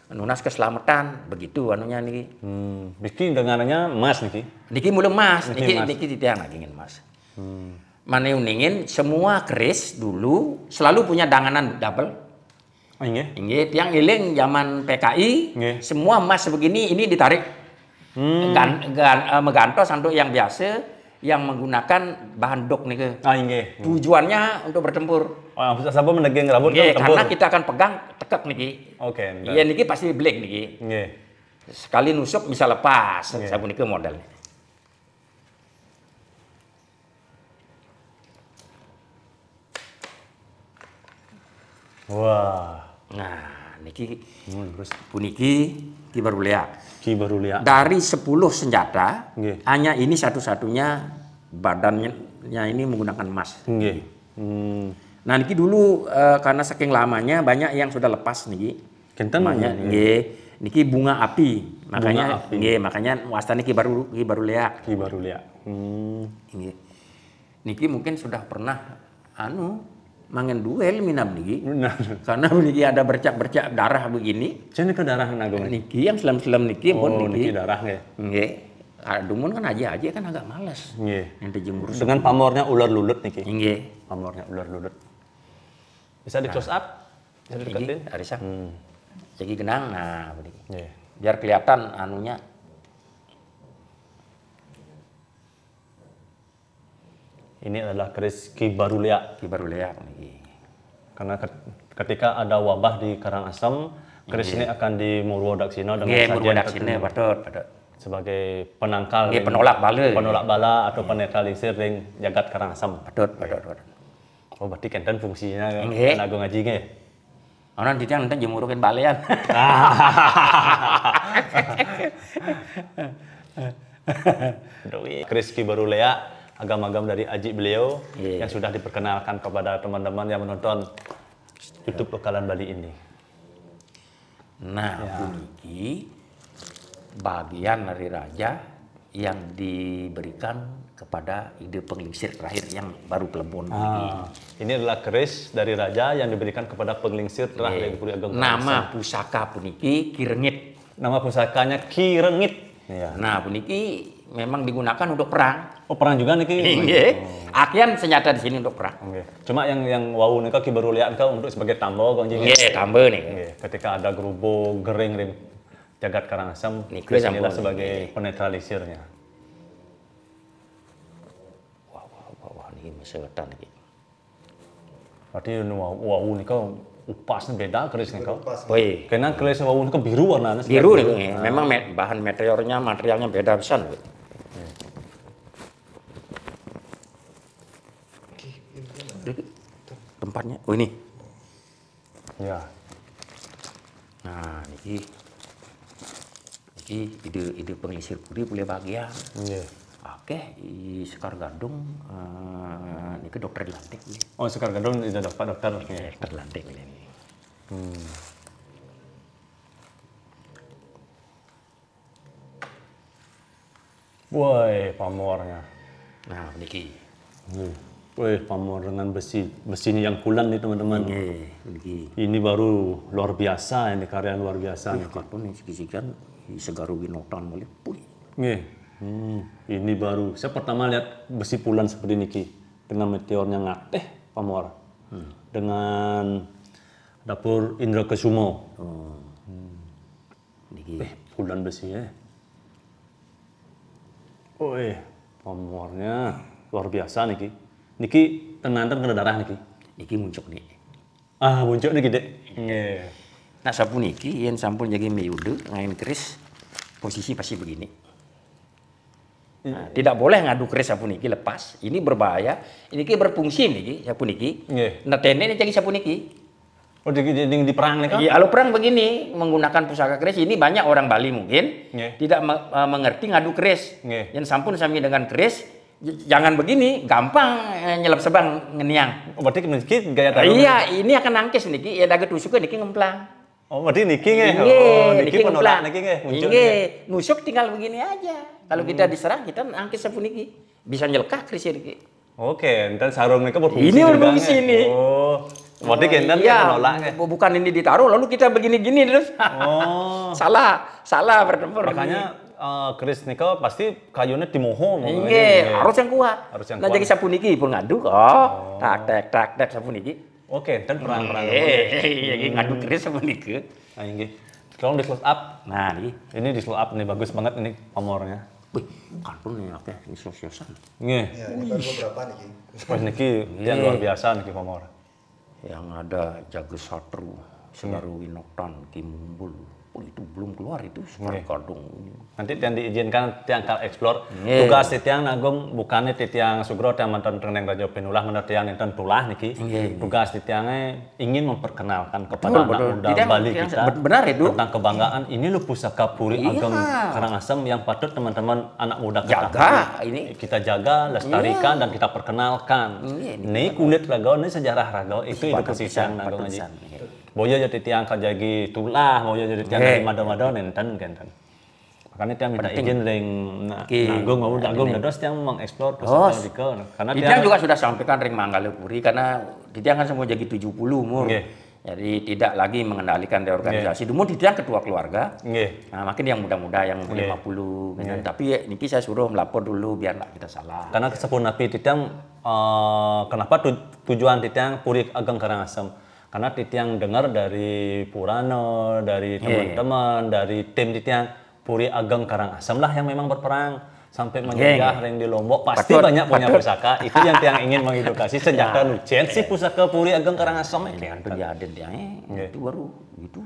Nunas keselamatan begitu anunya niki. Hmm, niki denganannya emas niki. Niki mulai mas, Niki niki mas. niki titiang lagi ingin mas. Mana yang ingin semua keris dulu selalu punya danganan double. Oh. Ini tiang iling zaman PKI, Nggih. semua emas sebegini ini ditarik. Gan, gan, eh, megantos untuk yang biasa yang menggunakan bahan dok nih ke. Ah, nggih. Tujuannya untuk bertempur. Oh, siapa mendegeng rambut Nggih, kan karena kita akan pegang tekek niki. Oke, entar. Iya niki pasti black niki. Nggih. Sekali nusuk bisa lepas. Nggih. Sabun niki model. Wah. Nah, niki Hmm, terus puniki ki baru lihat. Ki Barulea. Dari 10 senjata, Nggih. hanya ini satu-satunya badannya ini menggunakan emas. Nggih. Hmm. Nah, niki dulu eh, karena saking lamanya banyak yang sudah lepas niki. Kenten Namanya nggih, niki bunga api. Makanya nggih, makanya wasta niki baru ki baru lihat. Ki Barulea. Hmm. Nggih. Niki mungkin sudah pernah anu mangen duel minam niki. Nah, Karena niki ada bercak-bercak darah begini. jadi ke darah nagung. Niki yang selam-selam niki Oh, pun niki niki. darah nggih. Nggih. Ah, Dumun kan aja aja kan agak males. Nggih. Ente jemur. Dengan pamornya ular lulut niki. Nggih. Pamornya ular lulut. Bisa di close up? Bisa deketin? arisak. Hmm. Jadi genang nah begini. Nggih. Biar kelihatan anunya. Ini adalah keris Ki Barulea. Ki baru lihat niki. Karena ket- ketika ada wabah di Karangasem, keris ini akan dengan Nggih, sajian murwadaksine tertentu patut, patut. sebagai penangkal Nggih, penolak bala. penolak bala atau penetralisir ring jagat Karangasem. Patut, patut, patut. Oh, berarti kenten fungsinya Nggih. Nago ngaji nggih. Orang di ente jemurukin balean. Doi. Keris Ki Barulea agam-agam dari aji beliau Iya. yang sudah diperkenalkan kepada teman-teman yang menonton YouTube Lokalan Bali ini. Nah, puniki bagian dari raja yang diberikan kepada ide penglingsir terakhir yang baru pelebon. Ah, ini adalah keris dari raja yang diberikan kepada penglingsir telah dari Puri Ageng Nama pusaka puniki kirengit. Nama pusakanya Ki Rengit. Iya. Nah, puniki memang digunakan untuk perang. Oh, perang juga nih Ki. Nggih. Akian senjata di sini untuk perang. Oke. Cuma yang yang wau nih Ki Barulea nih untuk sebagai tambal kok anjing. Nggih, tambah nih. Nggih, ketika ada gerubo gering ring jagat Karangasem, Niku keris sampun. inilah sebagai penetralisirnya. Wah, wah, wah, wah, ini mesetan iki. Berarti wau wau nih kau upasnya beda keris nih kau. Woi, Karena keris wau nih kau biru warnanya. biru nih. nggih. Memang me- bahan meteornya, materialnya beda pisan. nggih. Tempatnya, oh ini. Ya. Nah, niki niki ide ide pengisir puri boleh bagian. Nggih. Oke, di Sekar Gadung, eh, niki dokter lantik nih. Oh, sekar gadung tidak dapat dokter. Nggih. Dokter lantik ini. Woi, pamornya. Nah, niki. Nih. Wih, pamor dengan besi. Besinya yang pulan nih teman-teman. Ini baru luar biasa, ini karya luar biasa. nih. Kartun yang segisikan di Segaru Winotan boleh. Puy. Nih. Hmm, ini baru. Saya pertama lihat besi pulan seperti ini Ki. Dengan meteornya ngateh pamor. Dengan dapur Indra Kesumo. Oh. Niki. Eh, pulan besi ya. Wih, pamornya luar biasa nih Ki. Niki tenan kena darah niki. Niki muncul nih. Ah, muncul niki, Dek. Nggih. Nah sapu niki yang sampun jadi meyude ngain keris posisi pasti begini. Nah, tidak boleh ngadu keris sapu niki lepas. Ini berbahaya. Ini ki berfungsi niki sapu niki. Nggih. Nah tene ini jadi sapu niki. Oh, di, di, di, di perang nih kan? Iya, kalau perang begini menggunakan pusaka keris ini banyak orang Bali mungkin Nggih. tidak me- mengerti ngadu keris. Nggih. Yang sampun sami dengan keris jangan begini gampang eh, nyelap sebang ngeniang. Oh, berarti niki gaya taruh. iya, ini akan nangkis niki ya daget tusuk niki ngemplang. Oh, berarti niki nggih. Oh, niki niki penolak niki nggih. Muncul Nggih, nggih. nusuk tinggal begini aja. Kalau kita diserang kita nangkis sapu niki. Bisa nyelekah keris niki. Oke, enten sarung niki berfungsi Ini berfungsi nih. Oh. Berarti kenten iya, bu- bukan ini ditaruh lalu kita begini-gini terus. Oh. salah, salah bertempur. Makanya eh, keris nika pasti kayunya dimoho. Iya, harus yang kuat. Harus yang nah, kuat. jadi sapu niki pun ngadu. Oh, tak tak tak tak sapu niki. Oke, enten perang-perang. Eh, jadi ngadu keris sapu niki. Nah, ini. Kalau di close up, Nah, niki. ini di close up nih bagus banget ini pamornya. Wih, kantun nih oke, ini sos-sosan. Nggih. Ya, ini baru beberapa nih. Pas niki yang luar biasa niki pamor. Yang ada Jaga Satru, Segaru Winoktan, Kimumbul. Oh, itu belum keluar itu Sekar Kadung. Nanti yang diizinkan tiang kal explore. Nggih. Tugas tiang nagung bukannya tiang sugro tiang mantan reneng raja penulah menurut tiang enten tulah niki. Nggih. Tugas tiangnya ingin memperkenalkan kepada Betul, anak muda Bali kita benar itu. tentang kebanggaan ini lo pusaka Puri Iya. Ageng Karangasem yang patut teman-teman anak muda Jaga, ketahui. ini. kita jaga, lestarikan dan kita perkenalkan. Iya, ini kulit ragau, ini sejarah ragau itu edukasi tiang nagung aja. Boyo jadi tiang kajagi tulah, boyo jadi tiang dari mado-mado nenten kenten. Makanya tiang minta izin ring na- Oke. nagung mau nagung terus tiang mengeksplor Oh. pusaka dike. Karena tiang Tiang juga sudah sampaikan ring Manggalepuri karena di Tiang kan semua jadi 70 umur. Jadi tidak lagi mengendalikan di organisasi. Dulu di Tiang ketua keluarga. nggih. Nah, makin yang muda-muda yang umur Nggih. 50 gitu. Tapi ya, niki saya suruh melapor dulu biar nggak kita salah. Karena kesepun napi titiang eh, kenapa tu- tujuan titiang Puri Ageng Karangasem? Karena titiang dengar dari Purano, dari teman-teman, dari tim titiang Puri Ageng Karangasem lah yang memang berperang sampai menjajah ring di Lombok. Pasti Patut, banyak punya patut. pusaka. Itu yang tiang ingin mengedukasi sejak lucen sih pusaka Puri Ageng Karangasem. Ini kan dia ada Tiangnya itu baru itu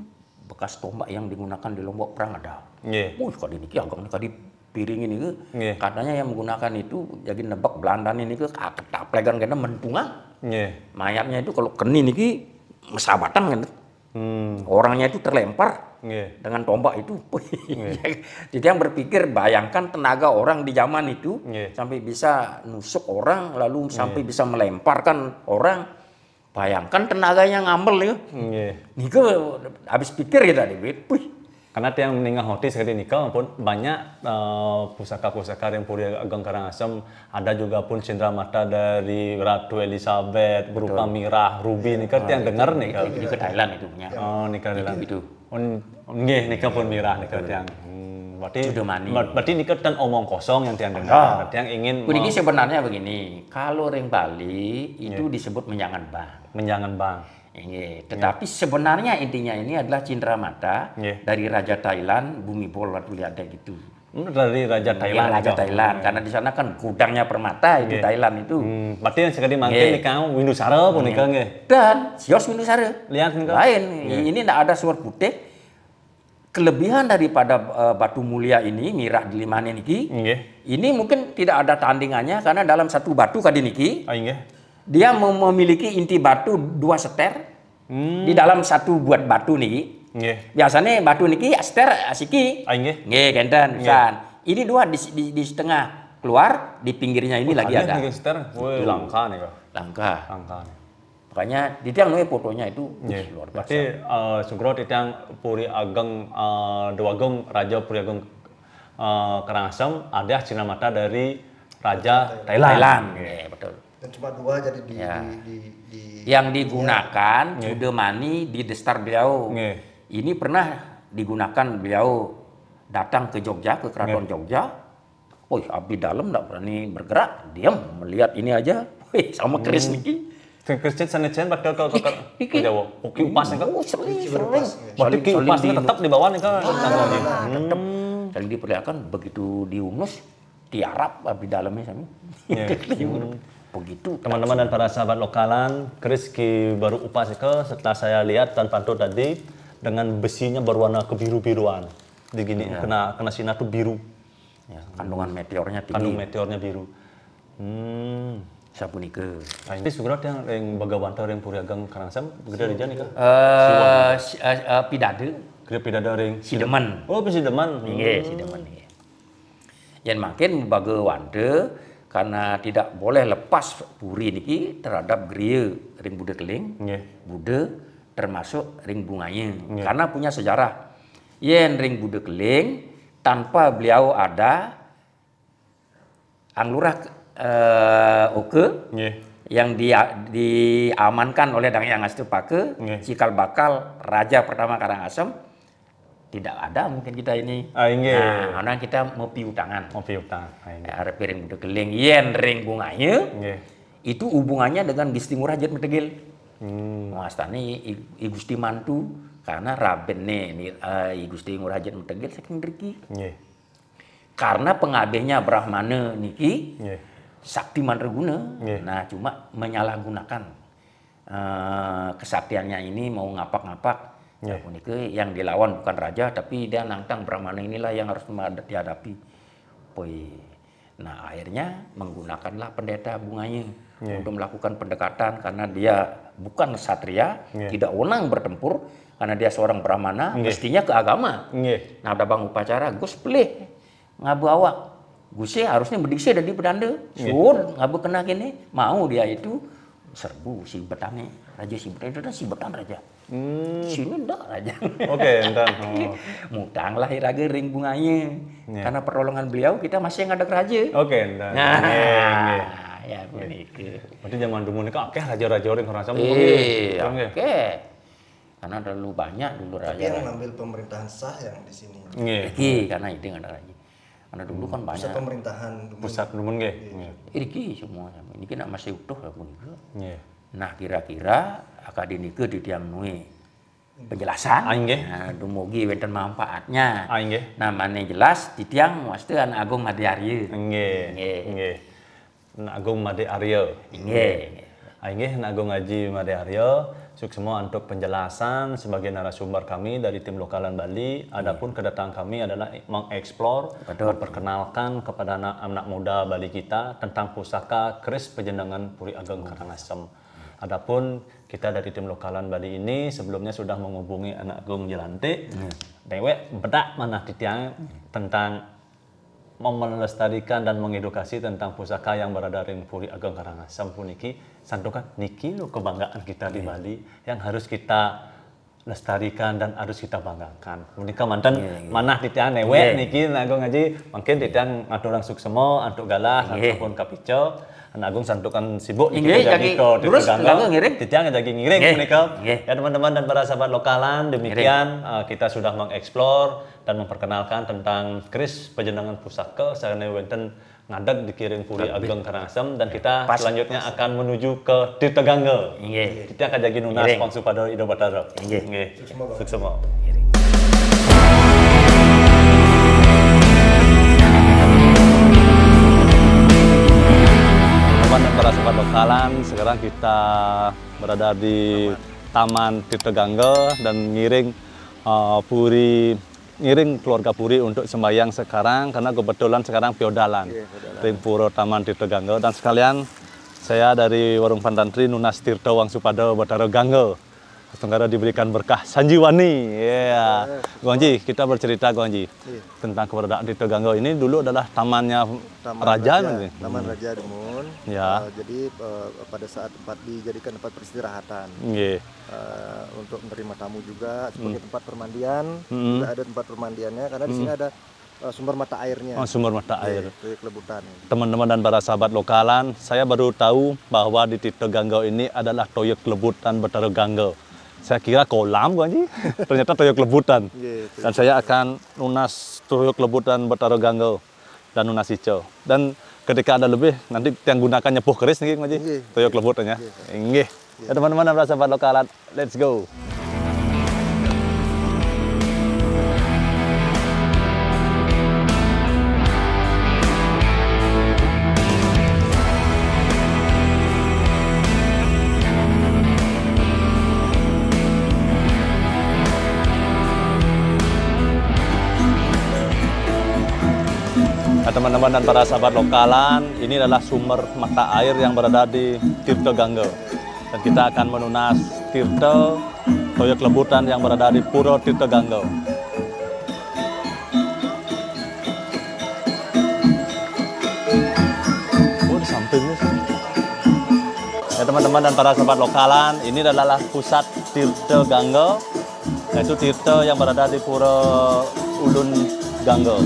bekas tombak yang digunakan di Lombok perang ada. Nggih. Oh, kali niki agak kali piring ini ke. Nggih. Katanya yang menggunakan itu jadi nebak Belanda ini ke ketaplegan kena mentunga. Nggih. Mayatnya itu kalau keni niki mesabatan kan. Hmm. Orangnya itu terlempar Nggih. dengan tombak itu. Jadi yang berpikir bayangkan tenaga orang di zaman itu Nggih. sampai bisa nusuk orang lalu sampai bisa melemparkan orang. Bayangkan tenaganya ngambil ya. Nggih. Nika habis pikir kita nih, Wih, Karena tiang meninggal hoti sekali nikah maupun banyak eh, pusaka-pusaka yang Puri Ageng Karangasem ada juga pun cindera mata dari Ratu Elizabeth berupa mirah ruby nih kan tiang dengar nih kan. ini ke Thailand itu punya. Oh nikah dalam Itu. Oh, nggih nikah pun mirah nikah tiang. Hmm, berarti Sudah mani. ber- berarti nikah dan omong kosong yang tiang dengar. Berarti yang ingin Ini sebenarnya begini, kalau ring Bali itu disebut menjangan bang. menjangan bang. Ini, tetapi sebenarnya intinya ini adalah cindera mata Iya. dari Raja Thailand, Bumi Bola ada gitu. Hmm, Dari Raja Thailand, Thailand. Raja itu. Thailand, karena di sana kan gudangnya permata itu Thailand itu. Hmm, berarti yang sekali mangkin Nggih. nikah Windu Sara pun nikah nggih. Dan Sios Minusara. Lihat nih kan. Lain, ini tidak ada suar putih. Kelebihan daripada eh, batu mulia ini, Mirah Delimane niki, Nggih. ini mungkin tidak ada tandingannya karena dalam satu batu kadi niki, Ah nggih. Dia mem- memiliki inti batu dua seter di dalam satu buat batu niki. Nggih. Biasanya batu niki seter asiki. Ah nggih. Nggih, kenten, pisan. Ini dua di, di, di setengah keluar, di pinggirnya ini lagi ada. Nggih, Sister. Woi, langka nih kok. Langka. Langka nih. Makanya di tiang nulis fotonya itu Nggih. luar biasa. Berarti eh, sugro titiang Puri Ageng eh, Dewageng Raja Puri Ageng eh, Karangasem ada cina mata dari Raja Thailand. Thailand. Nggih. Nggih, betul. Dan cuma dua jadi di Ya. di, di, di Yang digunakan Judemani di destar beliau. Nggih. Ini pernah digunakan beliau datang ke Jogja, ke keraton Jogja. Wih, abdi dalam tidak berani bergerak, diam melihat ini aja. Wih, sama keris niki. Kristen sanecen bakal ke ke ke Iki. Jawa. Oke upas nih kan. Oh, sering, sering. Berarti ki upasnya tetap di bawah nih kan. tanggungnya. tetap saling diperlihatkan begitu diunus tiarap abdi dalamnya sami. Iya. Begitu Teman-teman dan para sahabat lokalan, Chris ki baru upasika setelah saya lihat dan pantau tadi dengan besinya berwarna kebiru-biruan. Di gini kena kena sinar tuh biru, ya, kandungan meteornya tinggi kandung meteornya biru. Hmm. sapunika Nah, ini sebenarnya yang yang bagawanta yang puriagang karangsam gede aja nih kah? eh pidade Gede pidada yang sideman Oh. Iya, sideman iya. Yang makin baga wande karena tidak boleh lepas puri niki terhadap geria ring Buddha keling, Nggih. Buddha termasuk ring bunganya. Karena punya sejarah. Yen ring Buddha keling tanpa beliau ada Anglurah eh, Oke Nggih. yang dia diamankan oleh Dang Yang Astupake, Nggih. cikal bakal raja pertama Karangasem tidak ada mungkin kita ini. Ah. Nah, karena kita mau piutangan. Mau piutang. Ah, ini. Ya, arep ring budak keling yen ring bunganya itu hubungannya dengan Gusti Ngurah Jet Metegil. Hmm. Mastani I, Gusti Mantu karena Raben nih eh, I Gusti Ngurah Jet Metegil saking riki. Karena pengabehnya Brahmana niki Nggih. sakti mandraguna. Nah, cuma menyalahgunakan eh, kesaktiannya ini mau ngapak-ngapak. Ya, punike yang dilawan bukan raja tapi dia nantang Brahmana inilah yang harus dihadapi. Poi. Nah, akhirnya menggunakanlah pendeta bunganya Nggih. untuk melakukan pendekatan karena dia bukan satria, Nggih. tidak wenang bertempur karena dia seorang Brahmana, Nggih. mestinya ke agama. Nggih. Nah, ada bang upacara, Gus pelih ngabu awak. Gusnya harusnya berdiksi dari pedanda. Sun, ngabu kena gini, mau dia itu serbu si betangnya. Raja si kan si betang raja. Hmm. Enggak raja. Oke, entar. Oh. Mutang lah raga ring bunganya. Karena pertolongan beliau kita masih yang ada raja. Oke, entar. Nah, Nggih, nggih. ya begitu. Berarti zaman dulu ini akeh raja-raja orang orang sama. Iya, oke. Karena terlalu banyak dulu Tapi raja. yang mengambil pemerintahan sah yang di sini. Nggih. Iki karena itu nggak ada raja. Karena dulu kan banyak. Pusat pemerintahan dulu. Pusat dulu nggih. Nggih. Iki semuanya. Ini kena masih utuh ya pun. Nggih. Nah kira-kira akademika di tiang nui penjelasan. Nggih. Nah, dumugi wonten manfaatnya. Nggih. Namanya jelas di tiang mesti anak agung Madiarya. Nggih. Nggih. Nggih. Nak Agung Made Aryo. Nggih. Ah, Nggih, Nak Agung Haji Made Aryo. Suksemo untuk penjelasan sebagai narasumber kami dari tim lokalan Bali. Adapun kedatangan kami adalah mengeksplor, memperkenalkan kepada anak-anak muda Bali kita tentang pusaka keris pejenengan Puri Ageng Karangasem. Adapun kita dari tim lokalan Bali ini sebelumnya sudah menghubungi anak Agung Jelante. Dewek bedak mana titiang tentang mau melestarikan dan mengedukasi tentang pusaka yang berada di Puri Ageng Karangasem puniki santukan niki lo kebanggaan kita di Bali yang harus kita lestarikan dan harus kita banggakan. Menika mantan manah titian Iya. newe niki nagung ngaji mungkin titian aturang suksemo antuk galah Iya. ataupun kapico Anak Agung santukan sibuk kita jagi- terus ngiring? Titian jadi ngiring menika. Ya teman-teman dan para sahabat lokalan demikian uh, kita sudah mengeksplor dan memperkenalkan tentang keris pejenengan pusaka sarana wonten ngadeg di Kiring Puri Ageng Karangasem dan kita Pas. selanjutnya akan menuju ke Tirta Gangga. Nggih. Kita akan jadi nunas sponsor pada Ido Batara. Nggih. Suksema. Suksema. Lokalan, sekarang kita berada di Taman Tirta Gangga dan ngiring uh, Puri ngiring keluarga Puri untuk sembahyang sekarang karena kebetulan sekarang piodalan ring puro Taman Tirta Gangga dan sekalian saya dari Warung Pantantri Nunas Tirta Wang Supado Batara Gangga Tenggara diberikan berkah sanjiwani. Ya. Gonji, kita bercerita Gonji tentang keberadaan Tirta Gangga ini dulu adalah tamannya Taman raja, Raja, nanti. Taman Raja Demun. Ya. Eh, jadi eh, pada saat tempat dijadikan tempat peristirahatan Nggih. eh, untuk menerima tamu juga sebagai tempat permandian. Hmm. Juga ada tempat permandiannya karena di sini ada eh, sumber mata airnya. Oh, sumber mata air. Proyek Lebutan. Teman-teman dan para sahabat lokalan, saya baru tahu bahwa di Gangga ini adalah toyok lebutan Batara Gangga. Saya kira kolam Gonji, ternyata toyok lebutan. Iya, Dan saya akan lunas toyok lebutan Batara Gangga dan lunas hijau. Dan ketika ada lebih, nanti yang gunakan nyepuh keris nih Gonji, Nggih. toyok lebutannya. Nggih. Ya teman-teman para sahabat lokalan, let's go. Teman-teman dan para sahabat lokalan, ini adalah sumber mata air yang berada di Tirta Gangga. Dan kita akan menunas Tirta Toyo Kelebutan yang berada di Puro Tirta Gangga. Oh, di sampingnya sih. Ya teman-teman dan para sahabat lokalan, ini adalah pusat Tirta Gangga, yaitu Tirta yang berada di Puro Ulun Gangga.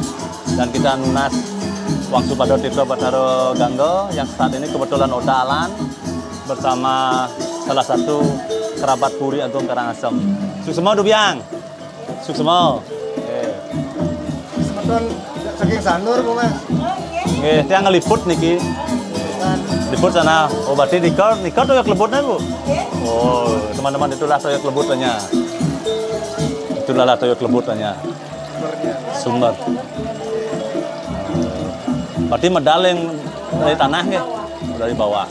Dan kita nunas Wang Supado Tirta Bataro Gangga yang saat ini kebetulan odalan bersama salah satu kerabat Puri Agung Karangasem. Suksemo Dubiang. Suksemo. Oke. Semeton saking sanur bu mas. Nggih, tiang ngeliput niki. Liput sana. Oh, berarti nikah nikah toyok lebutnya, Bu? Oh, teman-teman itulah toyok lebutannya. Itulah lah toyok lebutannya. Sumber. Berarti medal yang dari tanah ya? Dari bawah.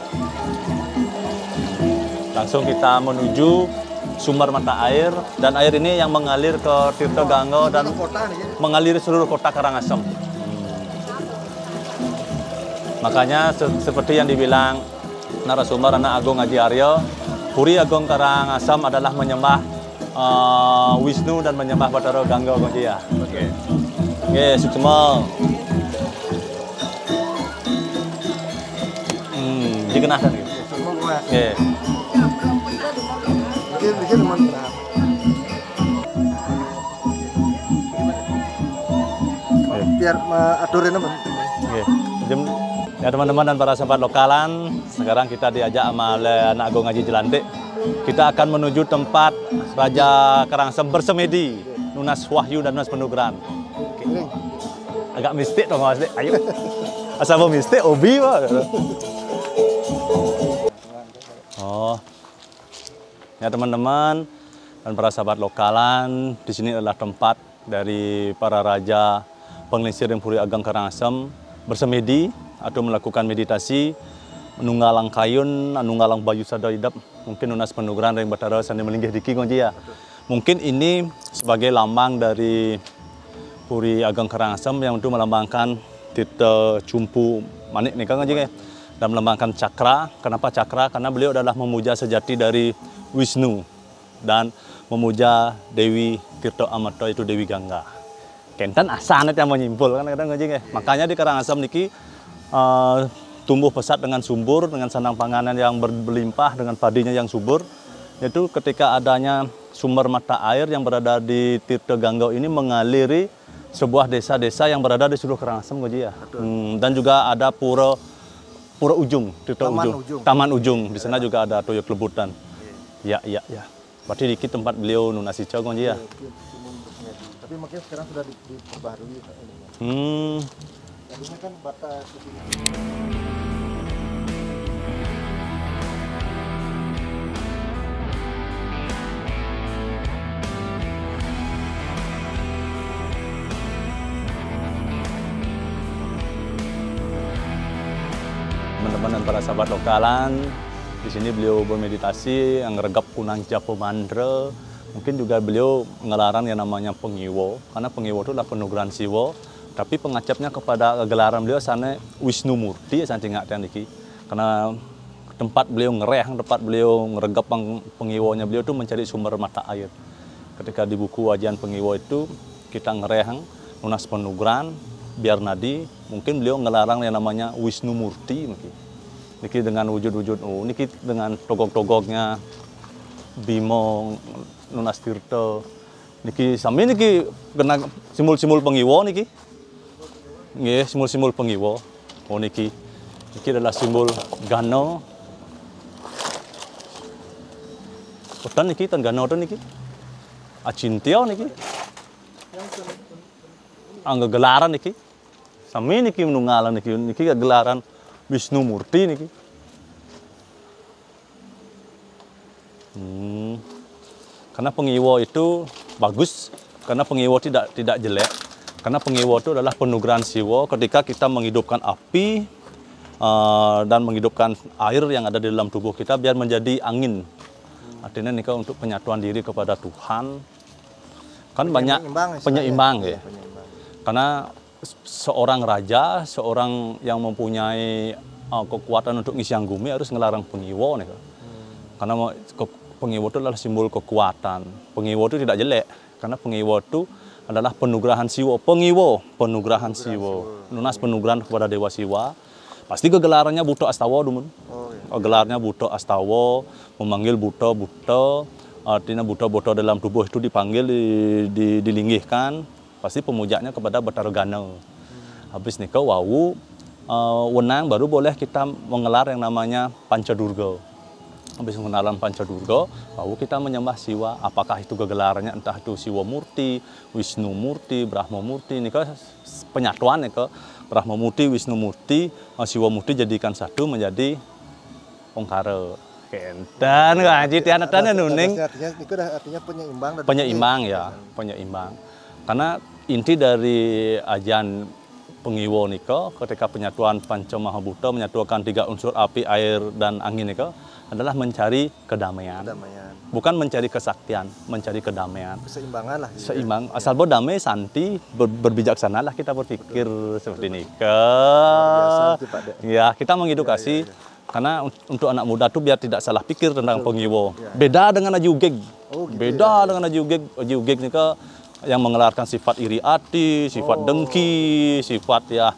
Langsung kita menuju sumber mata air dan air ini yang mengalir ke Tirta Gangga dan mengalir seluruh kota Karangasem. Makanya se- seperti yang dibilang narasumber anak Agung Haji Aryo, Puri Agung Karangasem adalah menyembah eh, Wisnu dan menyembah Batara Gangga Gonjia. Oke. Oke, suksema. Dikenahkan gitu. Bikin teman berapa? Biar teman. Oke. Jem- Ya teman-teman dan para sahabat lokalan, sekarang kita diajak sama anak Agung Haji Jelantik. Kita akan menuju tempat Raja Karangsem bersemedi, Nunas Wahyu dan Nunas Penugaran. Oke. Agak mistik dong Mas. Ayo. Asal mau mistik, obi Pak. Oh. Ya teman-teman dan para sahabat lokalan, di sini adalah tempat dari para raja pengelisir yang Puri Ageng Karangasem bersemedi atau melakukan meditasi menunggalang kayun, nunggalang bayu sada idap, mungkin unas penugaran yang batara sandi melinggih diki ngonji ya. Mungkin ini sebagai lambang dari Puri Ageng Karangasem yang untuk melambangkan tita cumpu manik nih kan ya. Dan melambangkan cakra. Kenapa cakra? Karena beliau adalah memuja sejati dari Wisnu dan memuja Dewi Tirto Amata itu Dewi Gangga. Kenten asanet yang menyimpul kan kadang ngajing ya. Makanya di Karangasem niki eh, tumbuh pesat dengan subur, dengan sandang panganan yang ber- berlimpah, dengan padinya yang subur. Yaitu ketika adanya sumber mata air yang berada di Tirta Gangga ini mengaliri sebuah desa-desa yang berada di seluruh Karangasem Goji ya. Hmm, dan juga ada pura Pura Ujung, Tirta Taman Ujung. Ujung. Taman Ujung. Di sana juga ada Toyo Klebutan. Ya, ya, ya. Berarti dikit tempat beliau nunasi Goji ya. Umum bersemedi. Tapi mungkin sekarang sudah di- diperbaharui. Pak, ini, Mas. Hmm, Tadinya kan batas sahabat lokalan. Di sini beliau bermeditasi, yang regap kunang japo mandra. Mungkin juga beliau ngelarang yang namanya pengiwo, karena pengiwo itu adalah penugaran siwo. Tapi pengacapnya kepada gelaran beliau sana Wisnu Murti, saya tinggal niki. Karena tempat beliau ngereh, tempat beliau ngeregap peng, pengiwonya beliau itu mencari sumber mata air. Ketika di buku wajian pengiwo itu kita ngerehang lunas penugaran, biar nadi, mungkin beliau ngelarang yang namanya Wisnu Murti mungkin. Niki dengan wujud-wujud, oh, niki dengan togok-togoknya Bimo, Nunas Tirta. Niki sami niki kena simbol-simbol pengiwo niki. Nggih, simbol-simbol pengiwo. Oh niki. Niki adalah simbol Gano. Utan niki tan Gano tu niki. Acintiao niki. Angga gelaran niki. Sami niki menunggalan niki. Niki gelaran Wisnu Murti niki. Hmm. Karena pengiwo itu bagus, karena pengiwo tidak tidak jelek. Karena pengiwo itu adalah penugaran siwo ketika kita menghidupkan api eh, dan menghidupkan air yang ada di dalam tubuh kita biar menjadi angin. Artinya nikah untuk penyatuan diri kepada Tuhan. Kan banyak Penyeimbang istilahnya. penyeimbang ya. penyeimbang. Karena seorang raja, seorang yang mempunyai uh, kekuatan untuk ngisi bumi harus ngelarang pengiwo nih. Karena mau- ke- pengiwo itu adalah simbol kekuatan. Pengiwo itu tidak jelek karena pengiwo itu adalah penugerahan siwo. Pengiwo, penugerahan siwo. Lunas penugerahan kepada dewa siwa. Pasti kegelarannya buto astawa dumun. Oh iya. Oh, gelarnya Buto Astawa, memanggil Buto Buto, artinya Buto Buto dalam tubuh itu dipanggil, di, di, dilinggihkan, pasti pemujanya kepada Betara Gana. Habis nikah wawu, eh, wenang baru boleh kita mengelar yang namanya Pancadurga. Habis mengenalan Pancadurga, lalu kita menyembah Siwa. Apakah itu kegelarannya entah itu Siwa Murti, Wisnu Murti, Brahma Murti. Ini kan penyatuan ya ke Brahma Murti, Wisnu Murti, eh, Siwa Murti jadikan satu menjadi Ongkara. Kentan ngaji tiana tana nuning Tandasnya Artinya itu dah artinya penyeimbang penyeimbang ya, penyeimbang. Karena inti dari ajan pengiwo nika ketika penyatuan Panca Mahabuta menyatukan tiga unsur api, air dan angin nika adalah mencari kedamaian. kedamaian. Bukan mencari kesaktian, mencari kedamaian. Keseimbangan lah. gitu ya. Seimbang, asal bo damai, santi, ber- berbijaksana lah kita berpikir seperti ini. Ke, biasa itu, Pak Dek. ya kita mengedukasi karena un- untuk anak muda tuh biar tidak salah pikir tentang pengiwo. Ya, Beda dengan Aji Ugeg. Oh, gitu Beda dengan Aji Ugeg. Aji Ugeg nih ke yang mengelarkan sifat iri hati, sifat Oh. dengki, sifat ya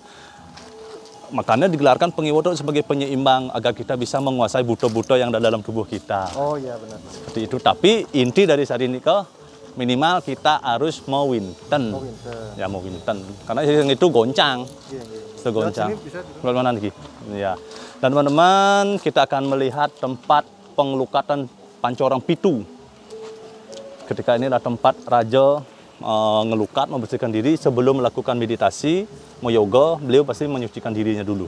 makanya digelarkan pengiwo itu sebagai penyeimbang agar kita bisa menguasai buto-buto yang ada dalam tubuh kita Oh iya benar. seperti itu. Tapi inti dari saat ini ke minimal kita harus mau winten. Oh winter. Ya mau winten. Karena yang itu goncang. Iya iya. Itu goncang. Lewat mana lagi? Ya. Dan teman-teman kita akan melihat tempat pengelukatan Pancorang Pitu. Ketika ini adalah tempat raja ngelukat, membersihkan diri sebelum melakukan meditasi, mau yoga, beliau pasti menyucikan dirinya dulu.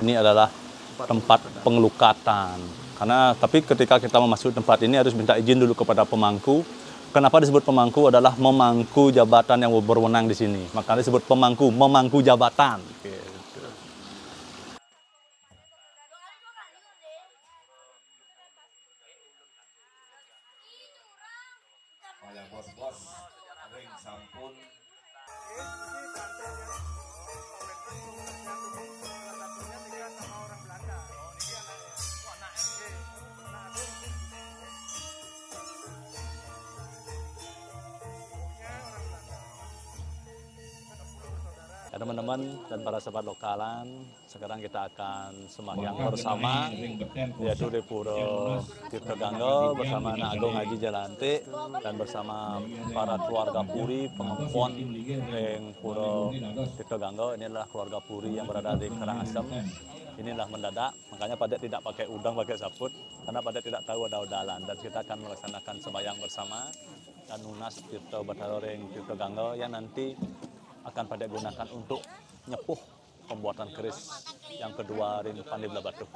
Ini adalah tempat pengelukatan. Karena tapi ketika kita memasuki tempat ini harus minta izin dulu kepada pemangku. Kenapa disebut pemangku adalah memangku jabatan yang berwenang di sini. Makanya disebut pemangku, memangku jabatan. Gitu. Teman-teman dan para sahabat lokalan, sekarang kita akan sembahyang bersama yaitu di Puro Tirta Gangga bersama Anak Agung Haji Jalante dan bersama para keluarga Puri pengempon yang Puro Tirta Gangga. Ini adalah keluarga Puri yang berada di Karangasem. Inilah mendadak, makanya pada tidak pakai udang, pakai saput, karena pada tidak tahu ada udalan. Dan kita akan melaksanakan sembahyang bersama. Dan lunas Tirta Bataroreng Tirta Gangga. Yang nanti akan pada gunakan untuk nyepuh pembuatan keris yang kedua ring Pandi Belah Batu.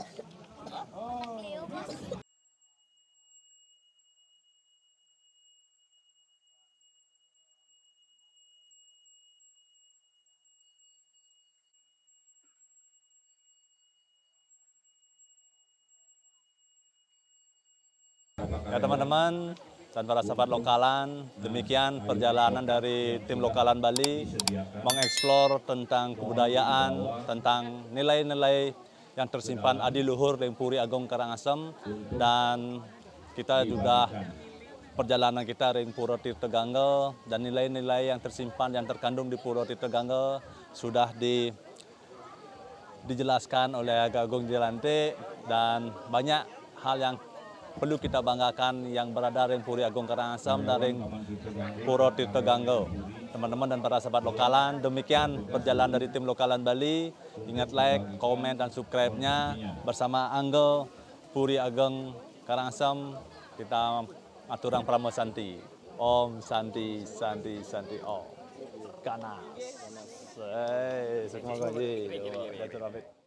Ya teman-teman dan para sahabat lokalan, demikian perjalanan dari tim lokalan Bali mengeksplor tentang kebudayaan, tentang nilai-nilai yang tersimpan adiluhur di Puri Agung Karangasem. Dan kita juga perjalanan kita di Puro Tirta Gangga dan nilai-nilai yang tersimpan yang terkandung di Puro Tirta Gangga sudah di dijelaskan oleh Agung Jelante dan banyak hal yang perlu kita banggakan yang berada di Puri Agung Karangasem dan di Puro. Teman-teman dan para sahabat lokalan, demikian perjalanan dari tim lokalan Bali. Ingat like, komen, dan subscribe-nya bersama Anggo Puri Ageng Karangasem. Kita aturang Pramo Santi. Om Santi, Santi, Santi, Om. Ganas. Hey. Oh, Datuk Rafiq.